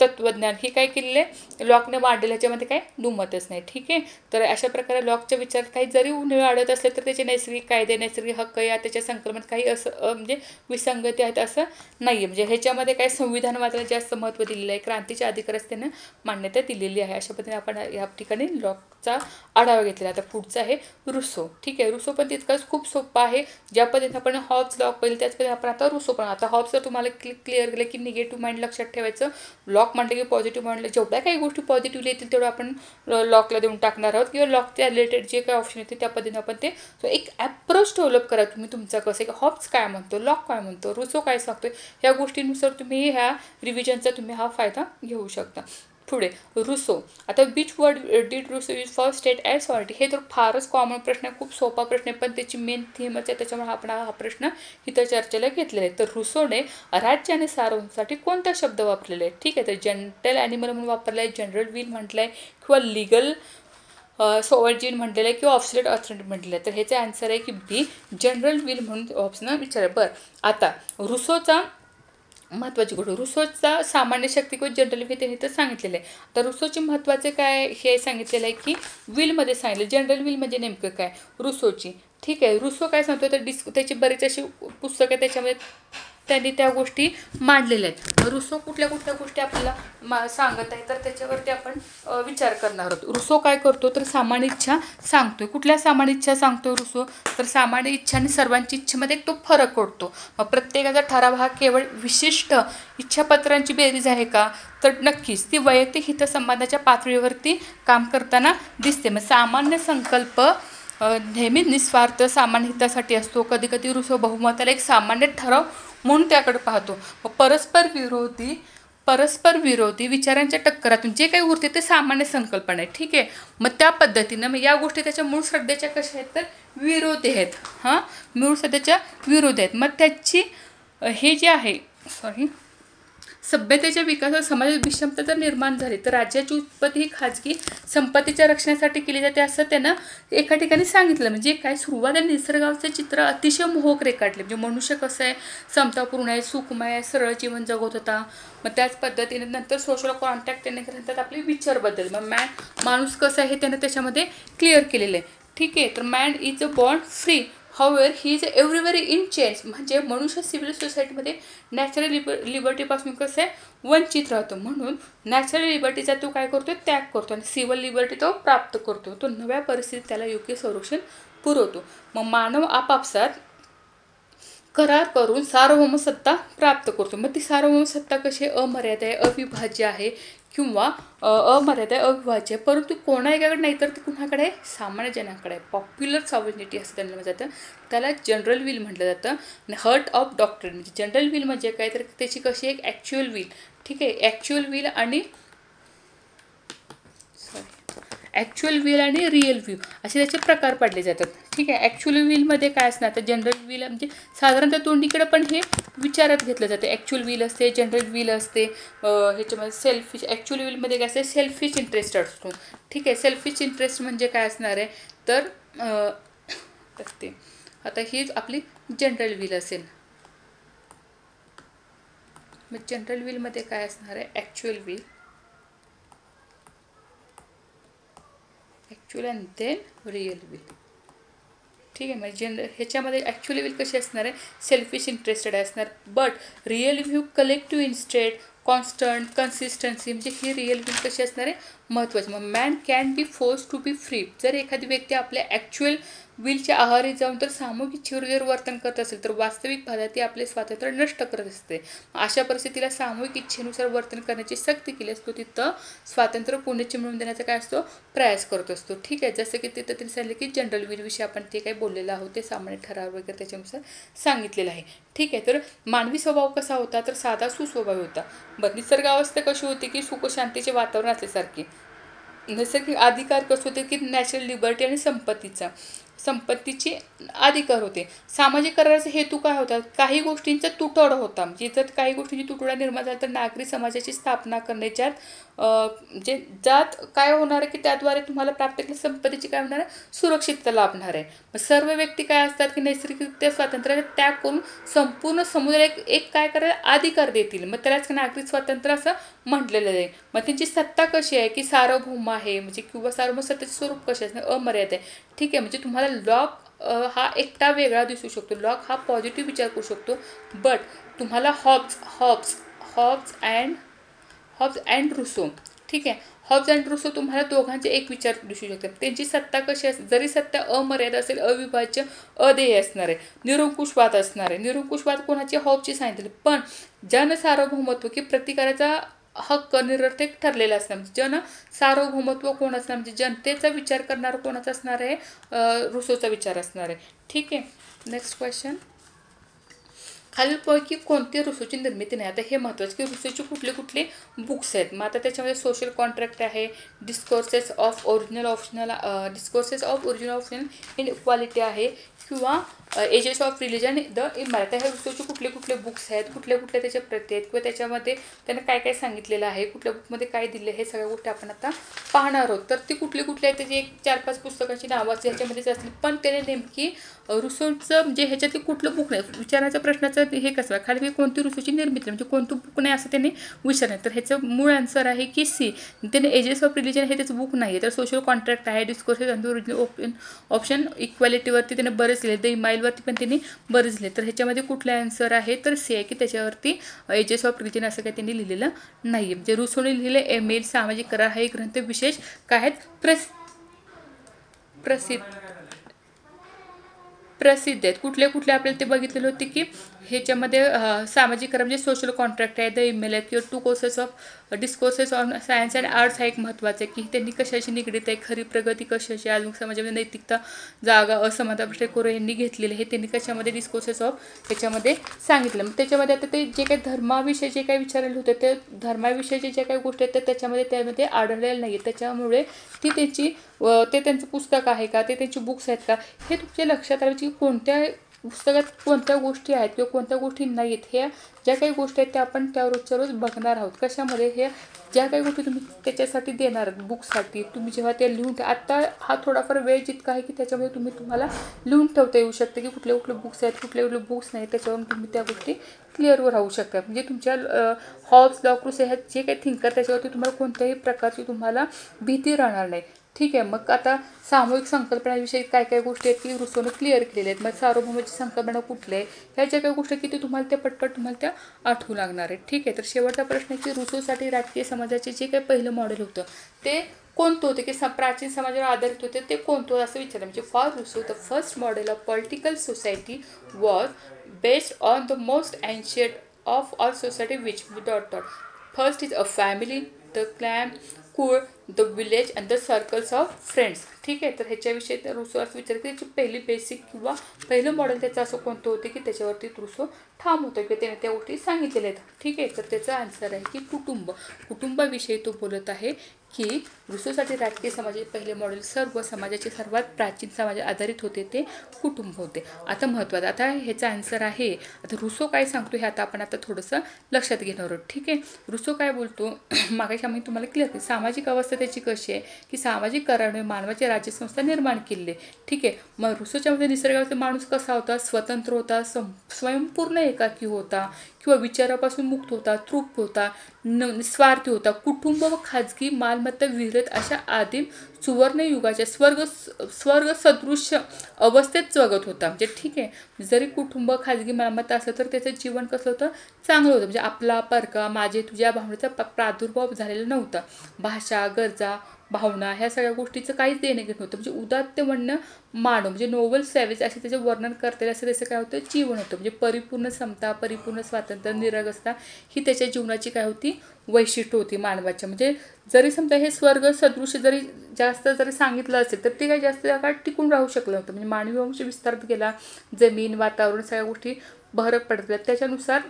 [SPEAKER 1] तत्त्वज्ञान हे काय केलेलं आहे? लॉकने मांडले ह्याच्यामध्ये काय? दुमतच नाही. ठीक आहे? तर अशा प्रकारे लॉकच्या विचार काही जरी उन्हे अडत असले तर त्याचे नैसर्गिक कायदे नैसर्गिक हक्क या त्याच्या संक्रमण काही असं म्हणजे विसंगती आहेत असं नाही आहे म्हणजे ह्याच्यामध्ये काय संविधान मात्र जास्त महत्त्व दिलेलं आहे. क्रांतीच्या अधिकारास त्यानं मान्यता दिलेली आहे. अशा पद्धतीने आपण या ठिकाणी लॉकचा आढावा घेतलेला आता पुढचा आहे रुसो. ठीक आहे? रुसो पण तितकाच खूप सोपा आहे. ज्या पद्धतीने आपण हॉब्स लॉक पहिले त्याच पद्धतीने आपण आता रुसो पण आता हॉब्स जर तुम्हाला क्लिअर केलं की निगेटिव्ह माइंड लक्षात ठेवायचं लॉक लॉक म्हटलं की पॉझिटिव्ह म्हटलं जेवढ्या काही गोष्टी पॉझिटिव्हली येतील तेवढं आपण लॉकला देऊन टाकणार आहोत. किंवा लॉकच्या रिलेटेड जे काही ऑप्शन येते त्या पद्धतीने आपण ते सो एक ॲप्रोच डेव्हलप करा तुम्ही तुमचा कसं की हॉब्स काय म्हणतो लॉक काय म्हणतो रुचो काय सांगतो ह्या गोष्टीनुसार तुम्ही ह्या रिव्हिजनचा तुम्ही हा फायदा घेऊ शकता. पुढे. रुसो. आता which word did Rousseau is for state as सॉरिटी हे तर फारच कॉमन प्रश्न आहे खूप सोपा प्रश्न आहे पण त्याची मेन थीमच आहे त्याच्यामुळे आपण हा प्रश्न इथं चर्चेला घेतलेला आहे. तर रुसोने राज्य आणि सार्वसाठी कोणता शब्द वापरलेला आहे? ठीक आहे तर जनरल ॲनिमल म्हणून वापरला आहे जनरल विल म्हटलं आहे किंवा लिगल सोवर्जिन म्हटलेलं आहे किंवा ऑफसिलेट ऑथॉरिटी म्हटलेलं आहे. तर ह्याचं आन्सर आहे की बी जनरल विल म्हणून ऑप्शन विचार. बरं आता रुसोचा महत्त्वाची गोष्ट. रुसोचा सामान्य शक्तिकोश जनरल विल त्यांनी तर सांगितलेलं आहे. तर रुसोचे महत्त्वाचे काय हे सांगितलेलं आहे की विलमध्ये सांगितलं. जनरल विल म्हणजे नेमकं काय? रुसोची. ठीक आहे. रुसो काय सांगतो तर डिस्क त्याची बरेच अशी पुस्तकं त्याच्यामध्ये. त्यांनी त्या गोष्टी मांडलेल्या आहेत. रुसो कुठल्या कुठल्या गोष्टी आपल्याला मा सांगत आहे तर त्याच्यावरती आपण विचार करणार आहोत. रुसो काय करतो तर सामान्य इच्छा सांगतोय. कुठल्या सामान्य इच्छा सांगतोय रुसो? तर सामान्य इच्छा आणि सर्वांची इच्छेमध्ये तो फरक पडतो मग प्रत्येकाचा ठराव हा केवळ विशिष्ट इच्छापत्रांची बेरीज आहे का? तर नक्कीच ती वैयक्तिक हितसंबंधाच्या पातळीवरती काम करताना दिसते. मग सामान्य संकल्प नेहमी निस्वार्थ सामान्य हितासाठी असतो. कधी कधी रुसो बहुमताला एक सामान्य ठराव म्हणून त्याकडे पाहतो. परस्पर विरोधी परस्पर विरोधी विचारांच्या टक्करातून जे काही उरते ते सामान्य संकल्पना आहे. ठीक आहे? मग त्या पद्धतीनं मग या गोष्टी त्याच्या मूळ श्रद्धेच्या कशा आहेत तर विरोधी आहेत. हां? मूळ श्रद्धेच्या विरोधी आहेत. मग त्याची हे जे आहे सॉरी सभ्यतेच्या विकासात समाजात विषमता जर निर्माण झाली तर राज्याची उत्पत्ती ही खाजगी संपत्तीच्या रक्षणासाठी केली जाते असं त्यानं एका ठिकाणी सांगितलं. म्हणजे काय? सुरुवातीला निसर्गाचं चित्र अतिशय मोहक रेखाटले. म्हणजे मनुष्य कसं आहे? समतापूर्ण आहे सुखमय आहे सरळ जीवन जगत होता. मग त्याच पद्धतीने नंतर सोशल कॉन्टॅक्ट त्याने नंतर आपले विचार बदल. मग मॅन माणूस कसं आहे हे त्यानं त्याच्यामध्ये क्लिअर केलेलं आहे. ठीक आहे? तर man is a bond free however he is everywhere in chains म्हणजे मनुष्य सिव्हिल सोसायटीमध्ये नॅचरल लिब लिबर्टीपासून कसं आहे वंचित राहतो. म्हणून नॅचरल लिबर्टीचा तो काय करतो त्याग करतो आणि सिव्हिल लिबर्टी तो प्राप्त करतो तो नव्या परिस्थितीत त्याला योग्य संरक्षण पुरवतो. मग मानव आपापसात करार करून सार्वभौम सत्ता प्राप्त करतो. मग ती सार्वभौम सत्ता कशी अमर्याद आहे अविभाज्य आहे किंवा अ, अमर्याद अविभाज्य परंतु कोणा एकाकडे नाही तर ती कुणाकडे आहे? सामान्य जनाकडे आहे. पॉप्युलर सॉव्हर्निटी असं त्यांना म्हटलं जातं. त्याला जनरल विल म्हटलं जातं. आणि हर्ट ऑफ डॉक्टर म्हणजे जनरल विल म्हणजे काय? तर त्याची कशी एक ॲक्च्युअल विल ठीक आहे? ॲक्च्युअल विल आणि ॲक्च्युअल व्हील आणि रिअल व्ह्यू असे त्याचे प्रकार पाडले जातात. ठीक आहे? ॲक्च्युअल विलमध्ये काय असणार? तर जनरल विल म्हणजे साधारणतः दोन्हीकडे पण हे विचारात घेतलं जातं. ॲक्च्युअल विल असते जनरल व्हील असते ह्याच्यामध्ये सेल्फिश ॲक्च्युअल व्हीलमध्ये काय असते? सेल्फिश इंटरेस्ट असतो. ठीक आहे? सेल्फिश इंटरेस्ट म्हणजे काय असणार आहे? तर ते आता हीच आपली जनरल विल असेल. मग जनरल विलमध्ये काय असणार आहे? Actual will actual and then real will ठीक आहे म्हणजे जनरल ह्याच्यामध्ये ॲक्च्युअली विल कशी असणार आहे? सेल्फिश इंटरेस्टेड असणार. But real view collective instead constant consistency म्हणजे ही रिअल व्ह्यू कशी असणार आहे? महत्त्वाची मग man can be force to be free जर एखादी व्यक्ती आपल्या ॲक्च्युअल विलच्या आहारी जाऊन तर सामूहिक इच्छेवर जर वर्तन करत असेल तर वास्तविक भागात ती आपले स्वातंत्र्य नष्ट करत असते. अशा परिस्थितीला सामूहिक इच्छेनुसार वर्तन करण्याची सक्ती केली असतो तिथं स्वातंत्र्य पुण्याची मिळवून देण्याचा काय असतो? प्रयास करत असतो. ठीक आहे जसं की तिथं त्यांनी सांगितलं की जनरल विलविषयी आपण ते काही बोललेलं आहोत ते सामान्य ठराव वगैरे त्याच्यानुसार सांगितलेलं आहे. ठीक आहे तर मानवी स्वभाव कसा होता? तर साधा सुस्वभाव होता. बरं निसर्गावस्था कशी होती की सुखशांतीचे वातावरण असल्यासारखे? नैसर्गिक अधिकार कसं होते की नॅचरल लिबर्टी आणि संपत्तीचा? संपत्तीचे अधिकार होते. सामाजिक कराराचा हेतू काय होता? काही गोष्टींचा तुटवडा होता. म्हणजे जर काही गोष्टींची तुटवडा निर्माण झाला तर नागरी समाजाची स्थापना करण्याच्यात जे जात ज्यात काय होणार आहे की त्याद्वारे तुम्हाला प्राप्त केलेल्या संपत्तीची काय होणार आहे? सुरक्षितता लाभणार आहे. मग सर्व व्यक्ती काय असतात की नैसर्गिकरित्या स्वातंत्र्याचा त्याग करून संपूर्ण समुदाय एक एक काय करायला अधिकार देतील? मग त्यालाच नागरिक स्वातंत्र्य असं म्हटलेलं आहे. मग त्यांची सत्ता कशी आहे की सार्वभौम आहे? म्हणजे किंवा सार्वभौम सत्तेचे स्वरूप कसे असणार? अमर्याद आहे. ठीक आहे. म्हणजे तुम्हाला लॉक हा एकटा वेगळा दिसू शकतो. लॉक हा पॉझिटिव्ह विचार करू शकतो. बट तुम्हाला Hobbes Hobbes Hobbes and Hobbes and Rousseau ठीक आहे? हॉब्स अँड रुसो तुम्हाला दोघांचे एक विचार दिसू शकतात. त्यांची सत्ता कशी असेल जरी सत्ता अमर्याद असेल अविभाज्य अदेय असणार आहे निरंकुशवाद असणार आहे. निरंकुशवाद कोणाची? हॉबची सांगितले. पण जन सार्वभौमत्व की प्रतिकाराचा हक्क निरर्थक ठरलेला असणार. म्हणजे जन सार्वभौमत्व कोण असणार? म्हणजे जनतेचा विचार करणार कोणाचा असणार आहे? रुसोचा विचार असणार आहे. ठीक आहे. नेक्स्ट क्वेश्चन खालीलपैकी कोणती ऋषूची निर्मिती नाही. आता हे महत्त्वाचं की रुसोची कुठले कुठले बुक्स आहेत. मग आता त्याच्यामध्ये सोशल कॉन्ट्रॅक्ट आहे discourses of original optional discourses of original optional in equality आहे किंवा ages of religion the in Marathi हे कुठले कुठले बुक्स आहेत कुठल्या कुठल्या त्याच्या प्रती आहेत किंवा त्याच्यामध्ये त्यानं काय काय सांगितलेलं आहे कुठल्या बुकमध्ये काय दिले हे सगळ्या गोष्टी आपण आता पाहणार आहोत. तर ती कुठली कुठली आहेत त्याची एक चार पाच पुस्तकांची नावं असतील ह्याच्यामध्येच असतील पण त्याने नेमकी रुसोचं म्हणजे ह्याच्यातली कुठलं बुक नाही विचारायचा प्रश्नाचं हे कसं आहे? खाली कोणती रुसोची निर्मिती म्हणजे कोणतं बुक नाही असं त्याने विचारलं तर ह्याचं मूळ आन्सर आहे की सी त्याने एजेस ऑफ रिलिजन हे त्याचं बुक नाही आहे तर सोशल कॉन्ट्रॅक्ट आहे डिस्कोर्सेस अँड ओपन ऑप्शन इक्वॅलिटीवरती त्याने बरेच लिहिले. द इमाईलवरती पण त्यांनी बरेच लिहिले तर ह्याच्यामध्ये कुठला आन्सर आहे तर सी आहे की त्याच्यावरती एजेस ऑफ रिलिजन असं काही त्यांनी लिहिलेलं नाही म्हणजे आहे म्हणजे रुसोने लिहिलेले एम एल सामाजिक करार हा एक ग्रंथ विशेष काय आहेत? प्रस प्रसिद्ध प्रसिद्ध आहेत. कुठले कुठले आपल्याला ते बघितलेले होते की ह्याच्यामध्ये सामाजिक करार म्हणजे सोशल कॉन्ट्रॅक्ट आहे द इमेल आहे किंवा two courses of discourses on science and arts हा एक महत्त्वाचा आहे की त्यांनी कशाशी निगडीत आहे खरी प्रगती कशाची अजून समाजामध्ये नैतिकता जागा असमानता करू यांनी घेतलेले हे त्यांनी कशामध्ये डिस्कोर्सेस ऑफ त्याच्यामध्ये सांगितलं. मग त्याच्यामध्ये आता ते जे काही धर्माविषयी जे काही विचारलेले होते ते धर्माविषयीचे जे काही गोष्टी आहेत त्या त्याच्यामध्ये त्यामध्ये आढळलेलं नाही आहे त्याच्यामुळे ती त्याची ते त्यांचं पुस्तक आहे का ते त्यांची बुक्स आहेत का हे तुमच्या लक्षात आलं की कोणत्या पुस्तकात कोणत्या गोष्टी आहेत किंवा कोणत्या गोष्टी नाही आहेत ह्या ज्या काही गोष्टी आहेत त्या आपण त्या रोजच्या रोज बघणार आहोत. कशामध्ये हे ज्या काही गोष्टी तुम्ही त्याच्यासाठी देणार आहात बुकसाठी तुम्ही जेव्हा ते लिहून ठेवा आत्ता हा थोडाफार वेळ जितका आहे की त्याच्यामध्ये तुम्ही तुम्हाला लिहून ठेवता येऊ शकते की कुठले कुठले बुक्स आहेत कुठले कुठले बुक्स नाही त्याच्यावरून तुम्ही त्या गोष्टी क्लिअरवर राहू शकता. म्हणजे तुमच्या हॉब्स लॉक्रूस ह्या जे काही थिंकर त्याच्यावरती तुम्हाला कोणत्याही प्रकारची तुम्हाला भीती राहणार नाही. ठीक आहे मग आता सामूहिक संकल्पनाविषयी काय काय गोष्टी आहेत की रुसोनं क्लिअर केलेल्या आहेत मग सार्वभौमाची संकल्पना कुठली आहे? ह्या ज्या काही गोष्टी आहेत की ते तुम्हाला त्या पटपट तुम्हाला त्या आठवू लागणार आहेत. ठीक आहे तर शेवटचा प्रश्न आहे की रुसोसाठी राजकीय समाजाचे जे काही पहिलं मॉडेल होतं ते कोणतं होते? की स प्राचीन समाजावर आधारित होते ते कोणतं होतं? असं विचारलं. म्हणजे for Rousseau the first model of political society was based on the most ancient of all society which dot dot first is a family the clan कुळ the village and the circles of friends ठीक आहे? तर ह्याच्याविषयी तर रुसो असं विचार की त्याची पहिली बेसिक किंवा पहिलं मॉडेल त्याचं असं कोणतं होते की त्याच्यावरती रुसो ठाम होतो किंवा त्याने त्या गोष्टी सांगितलेल्या आहेत. ठीक आहे? तर त्याचा आन्सर आहे की कुटुंब. कुटुंबाविषयी तो बोलत आहे की रुसोसाठी राजकीय समाजाचे पहिले मॉडेल सर्व समाजाचे सर्वात प्राचीन समाज आधारित होते ते कुटुंब होते. आता महत्त्वाचं आता ह्याचा आन्सर आहे. आता रुसो काय सांगतो हे आता आपण आता थोडंसं लक्षात घेणार आहोत. ठीक आहे? रुसो काय बोलतो? मागायच्या आम्ही तुम्हाला क्लिअर सामाजिक अवस्था त्याची कशी आहे? की सामाजिक कराराने मानवाची राज्यसंस्था निर्माण केली. ठीक आहे? मग रुसोच्यामध्ये निसर्गावरती माणूस कसा होता? स्वतंत्र होता? सं स्वयंपूर्ण एकाकी होता? किंवा विचारापासून मुक्त होता तृप्त होता न स्वार्थी होता. कुटुंब व खाजगी मालमत्ता विरत अशा आदिम सुवर्णयुगाच्या स्वर्ग स्वर्ग सदृश्य अवस्थेत जगत होता. म्हणजे ठीक आहे जरी कुटुंब खाजगी मालमत्ता असलं तर त्याचं जीवन कसं होतं? चांगलं होतं. म्हणजे आपला परका माझे तुझ्या भावनेचा प्रादुर्भाव झालेला नव्हता. भाषा गरजा भावना ह्या सगळ्या गोष्टीचं काहीच देणं घेणं नव्हतं. म्हणजे उदात्त म्हणणं मानव म्हणजे नोवल सॅवेज असे त्याचे वर्णन करतेले असं त्याचं काय होतं? जीवन होतं. म्हणजे परिपूर्ण समता परिपूर्ण स्वातंत्र्य निरगसता ही त्याच्या जीवनाची काय होती? वैशिष्ट्य होती मानवाच्या. म्हणजे जरी समजा हे स्वर्ग सदृश जरी जास्त जरी सांगितलं असेल तर ते काही जास्त काळ टिकून राहू शकलं नव्हतं. म्हणजे मानवी वंश विस्तारत गेला जमीन वातावरण सगळ्या गोष्टी बहरत पडत त्याच्यानुसार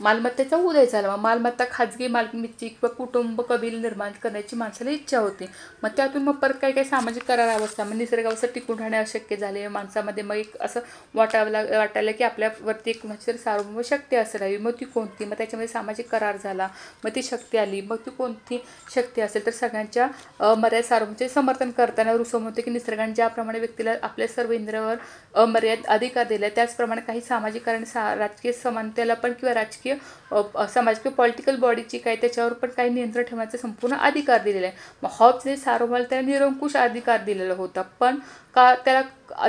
[SPEAKER 1] मालमत्तेचा उदय झाला. मग मालमत्ता खाजगी मालकीची किंवा कुटुंब कबील निर्माण करण्याची माणसाला इच्छा होती. मग त्यातून मग परत काही काही सामाजिक करार अवस्था मग निसर्गावस्था टिकून राहणे अशक्य झाले. माणसामध्ये मग एक असं वाटावं लाग वाटायला की आपल्यावरती एक म्हणजे कुणाची तरी सार्वभौम शक्ती असावी. मग ती कोणती? मग त्याच्यामध्ये सामाजिक करार झाला. मग ती शक्ती आली. मग ती कोणती शक्ती असेल तर सगळ्यांच्या मर्यादा सार्वभौमचे समर्थन करताना रुसम होते की निसर्गाने ज्याप्रमाणे व्यक्तीला आपल्या सर्व इंद्रियावर अमर्याद अधिकार दिले त्याचप्रमाणे काही सामाजिक कारण सा राजकीय समानतेला पण किंवा राजकीय राजकीय समाजकीय समाज पॉलिटिकल बॉडीची काय त्याच्यावर पण काही नियंत्रण ठेवण्याचा संपूर्ण अधिकार दिलेला आहे. मग हॉब्सने सार्वभौमाला त्याला निरंकुश अधिकार दिलेला होता. पण का त्याला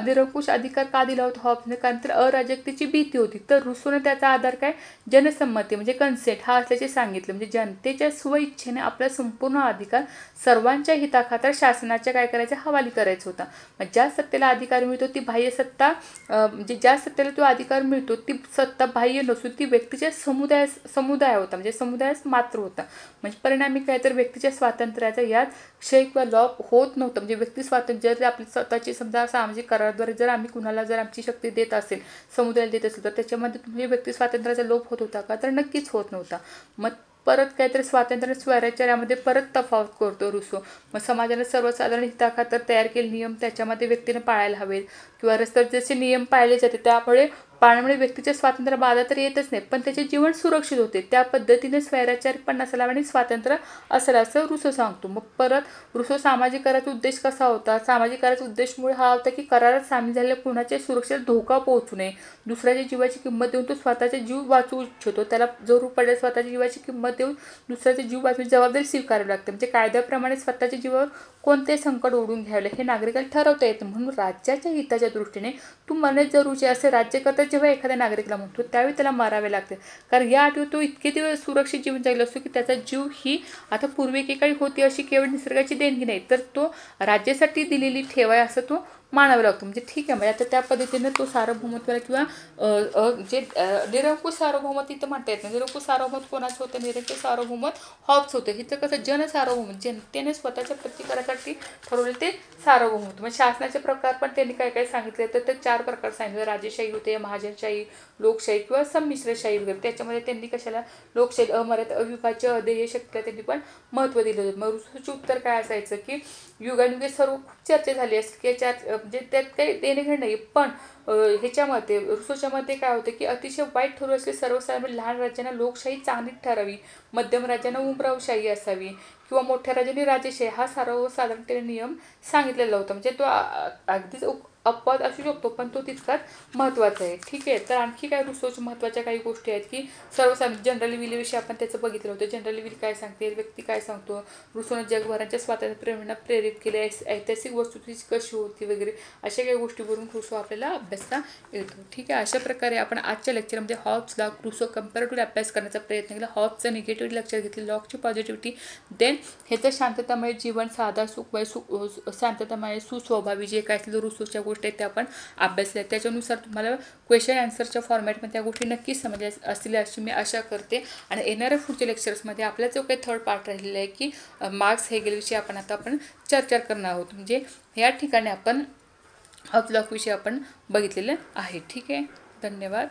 [SPEAKER 1] निरंकुश अधिकार का दिला होता? हॉब्सने कारण तर अराजकतेची भीती होती. तर रुसोने त्याचा आधार काय? जनसंमती म्हणजे कन्सेंट हा असल्याचे सांगितलं. म्हणजे जनतेच्या स्वइच्छेने आपला संपूर्ण अधिकार सर्वांच्या हिताखातर शासनाच्या काय करायचा? हवाली करायचा होता. मग ज्या सत्तेला अधिकार मिळतो ती बाह्य सत्ता म्हणजे ज्या सत्तेला तो अधिकार मिळतो ती सत्ता बाह्य नसून ती व्यक्तीच्या समुदाय समुदाय होता. म्हणजे समुदायास मात्र होता. म्हणजे परिणामी काय? तर व्यक्तीच्या स्वातंत्र्याचा यात क्षय किंवा लॉप होत नव्हतं. म्हणजे व्यक्ती स्वातंत्र्य आपली स्वतःची समजा सामाजिक कराराद्वारे जर आम्ही कुणाला जर आमची शक्ती देत असेल समुदायाला देत असेल तर त्याच्यामध्ये म्हणजे व्यक्ती स्वातंत्र्याचा लोप होत होता का? तर नक्कीच होत नव्हता. मग परत काहीतरी स्वातंत्र्य स्वराचार्यामध्ये परत तफावत करतो रुसो. मग समाजाने सर्वसाधारण हिताखातर तयार केले नियम त्याच्यामध्ये व्यक्तीने पाळायला हवेत. किंवा रस्त्यावर जसे नियम पाळले जाते त्यामुळे पाण्यामुळे व्यक्तीच्या स्वातंत्र्य बाधा तर येतच नाही पण त्याचे जीवन सुरक्षित होते. त्या पद्धतीने स्वैराचार पण असायला आणि स्वातंत्र्य असेल असं रुसो सांगतो. मग परत रुसो सामाजिक कराचा उद्देश कसा होता? सामाजिक कराचा उद्देशमुळे हा होता की करारात सामील झालेल्या कुणाच्या सुरक्षेत धोका पोहोचू नये. दुसऱ्याच्या जीवाची किंमत देऊन तो स्वतःचा जीव वाचवू इच्छितो. त्याला जरूर पडेल स्वतःच्या जीवाची किंमत देऊन दुसऱ्याचा जीव वाचवण्याची जबाबदारी स्वीकारावी लागते. म्हणजे कायद्याप्रमाणे स्वतःच्या जीवावर कोणते संकट ओढून घ्यावे हे नागरिकाला ठरवता येतं. म्हणून राज्याच्या हिताच्या दृष्टीने तू मरणे जरूरचे असे राज्यकर्ते जेव्हा एखाद्या नागरिकला म्हणतो त्यावेळी त्याला मारावे लागते. कारण या आठवत तो इतके दिवस सुरक्षित जीवन जगला असतो की त्याचा जीव ही आता पूर्वी एकेकाळी होती अशी केवळ निसर्गाची देणगी नाही तर तो राज्यासाठी दिलेली ठेवाय आहे असं तो मानावं लागतो. म्हणजे ठीक आहे म्हणजे आता त्या पद्धतीने तो सार्वभौमत्वाला किंवा जे निरंकु निरंकुश सार्वभौमत इथं म्हणता येत नाही. निरंकुश सार्वभौमत कोणाचं होतं? निरंकुश सार्वभौमत हॉब्स होतं. हिचं कसं जनसार्वभौमत जनतेने स्वतःच्या प्रतिकारासाठी ठरवलं ते सार्वभौमत म्हणजे शासनाचे प्रकार पण त्यांनी काय काय सांगितले? तर ते चार प्रकार सांगितले. राजेशाही होते महाजनशाही लोकशाही किंवा संमिश्रशाही वगैरे. त्याच्यामध्ये त्यांनी कशाला लोकशाही अमर्याद अविभाज्य अध्यय शक्तीला त्यांनी पण महत्त्व दिलं होतं. मग रुसूचे उत्तर काय असायचं की युगानुगे सर्व खूप चर्चा झाली असते. की याच्यात म्हणजे त्यात काही देणेघेण नाही पण ह्याच्यामध्ये रुसोच्या मते काय होतं की अतिशय वाईट ठरू असले सर्वसाधारण लहान राज्यांना लोकशाही चांगलीच ठरावी. मध्यम राज्यांना उमरावशाही असावी. किंवा मोठ्या राज्यांनी राजेशाही. हा सर्वसाधारणतेने नियम सांगितलेला होता. म्हणजे तो अगदीच अपवाद असू शकतो पण तो तितकाच महत्त्वाचा आहे. ठीक आहे? तर आणखी काय रुसोच्या महत्त्वाच्या काही गोष्टी आहेत की सर्वसाधारण जनरल विलीविषयी आपण त्याचं बघितलं होतं. जनरल विल काय सांगते? व्यक्ती काय सांगतो? रुसोनं जगभराच्या स्वातंत्र्यप्रेमींना प्रेरित केले. ऐस- ऐतिहासिक वस्तुस्थिती कशी होती वगैरे अशा काही गोष्टीवरून रुसो आपल्याला अभ्यासता येतो. ठीक आहे? अशा प्रकारे आपण आजच्या लेक्चरमध्ये हॉब्सला रुसो कम्पॅरेटिव्हली अभ्यास करण्याचा प्रयत्न केला. हॉब्सचं निगेटिव्ह लक्षात घेतलं. लॉकची पॉझिटिव्हिटी देन ह्याचं शांततामय जीवन साधा सुखमय सु शांततामय सुस्वभावी जे काय असलं रुसोच्या गोष्टी आहेत त्या आपण अभ्यासल्या त्याच्यानुसार तुम्हाला क्वेश्चन आन्सरच्या फॉर्मॅटमध्ये त्या गोष्टी नक्कीच समजल्या असतील अशी मी आशा करते. आणि येणाऱ्या पुढच्या लेक्चर्समध्ये आपला जो काही थर्ड पार्ट राहिलेला आहे की मार्क्स हे गेलविषयी आपण आता आपण चर्चा करणार आहोत. म्हणजे या ठिकाणी आपण हॉब्लॉक विषयी आपण बघितलेलं आहे. ठीक आहे? धन्यवाद.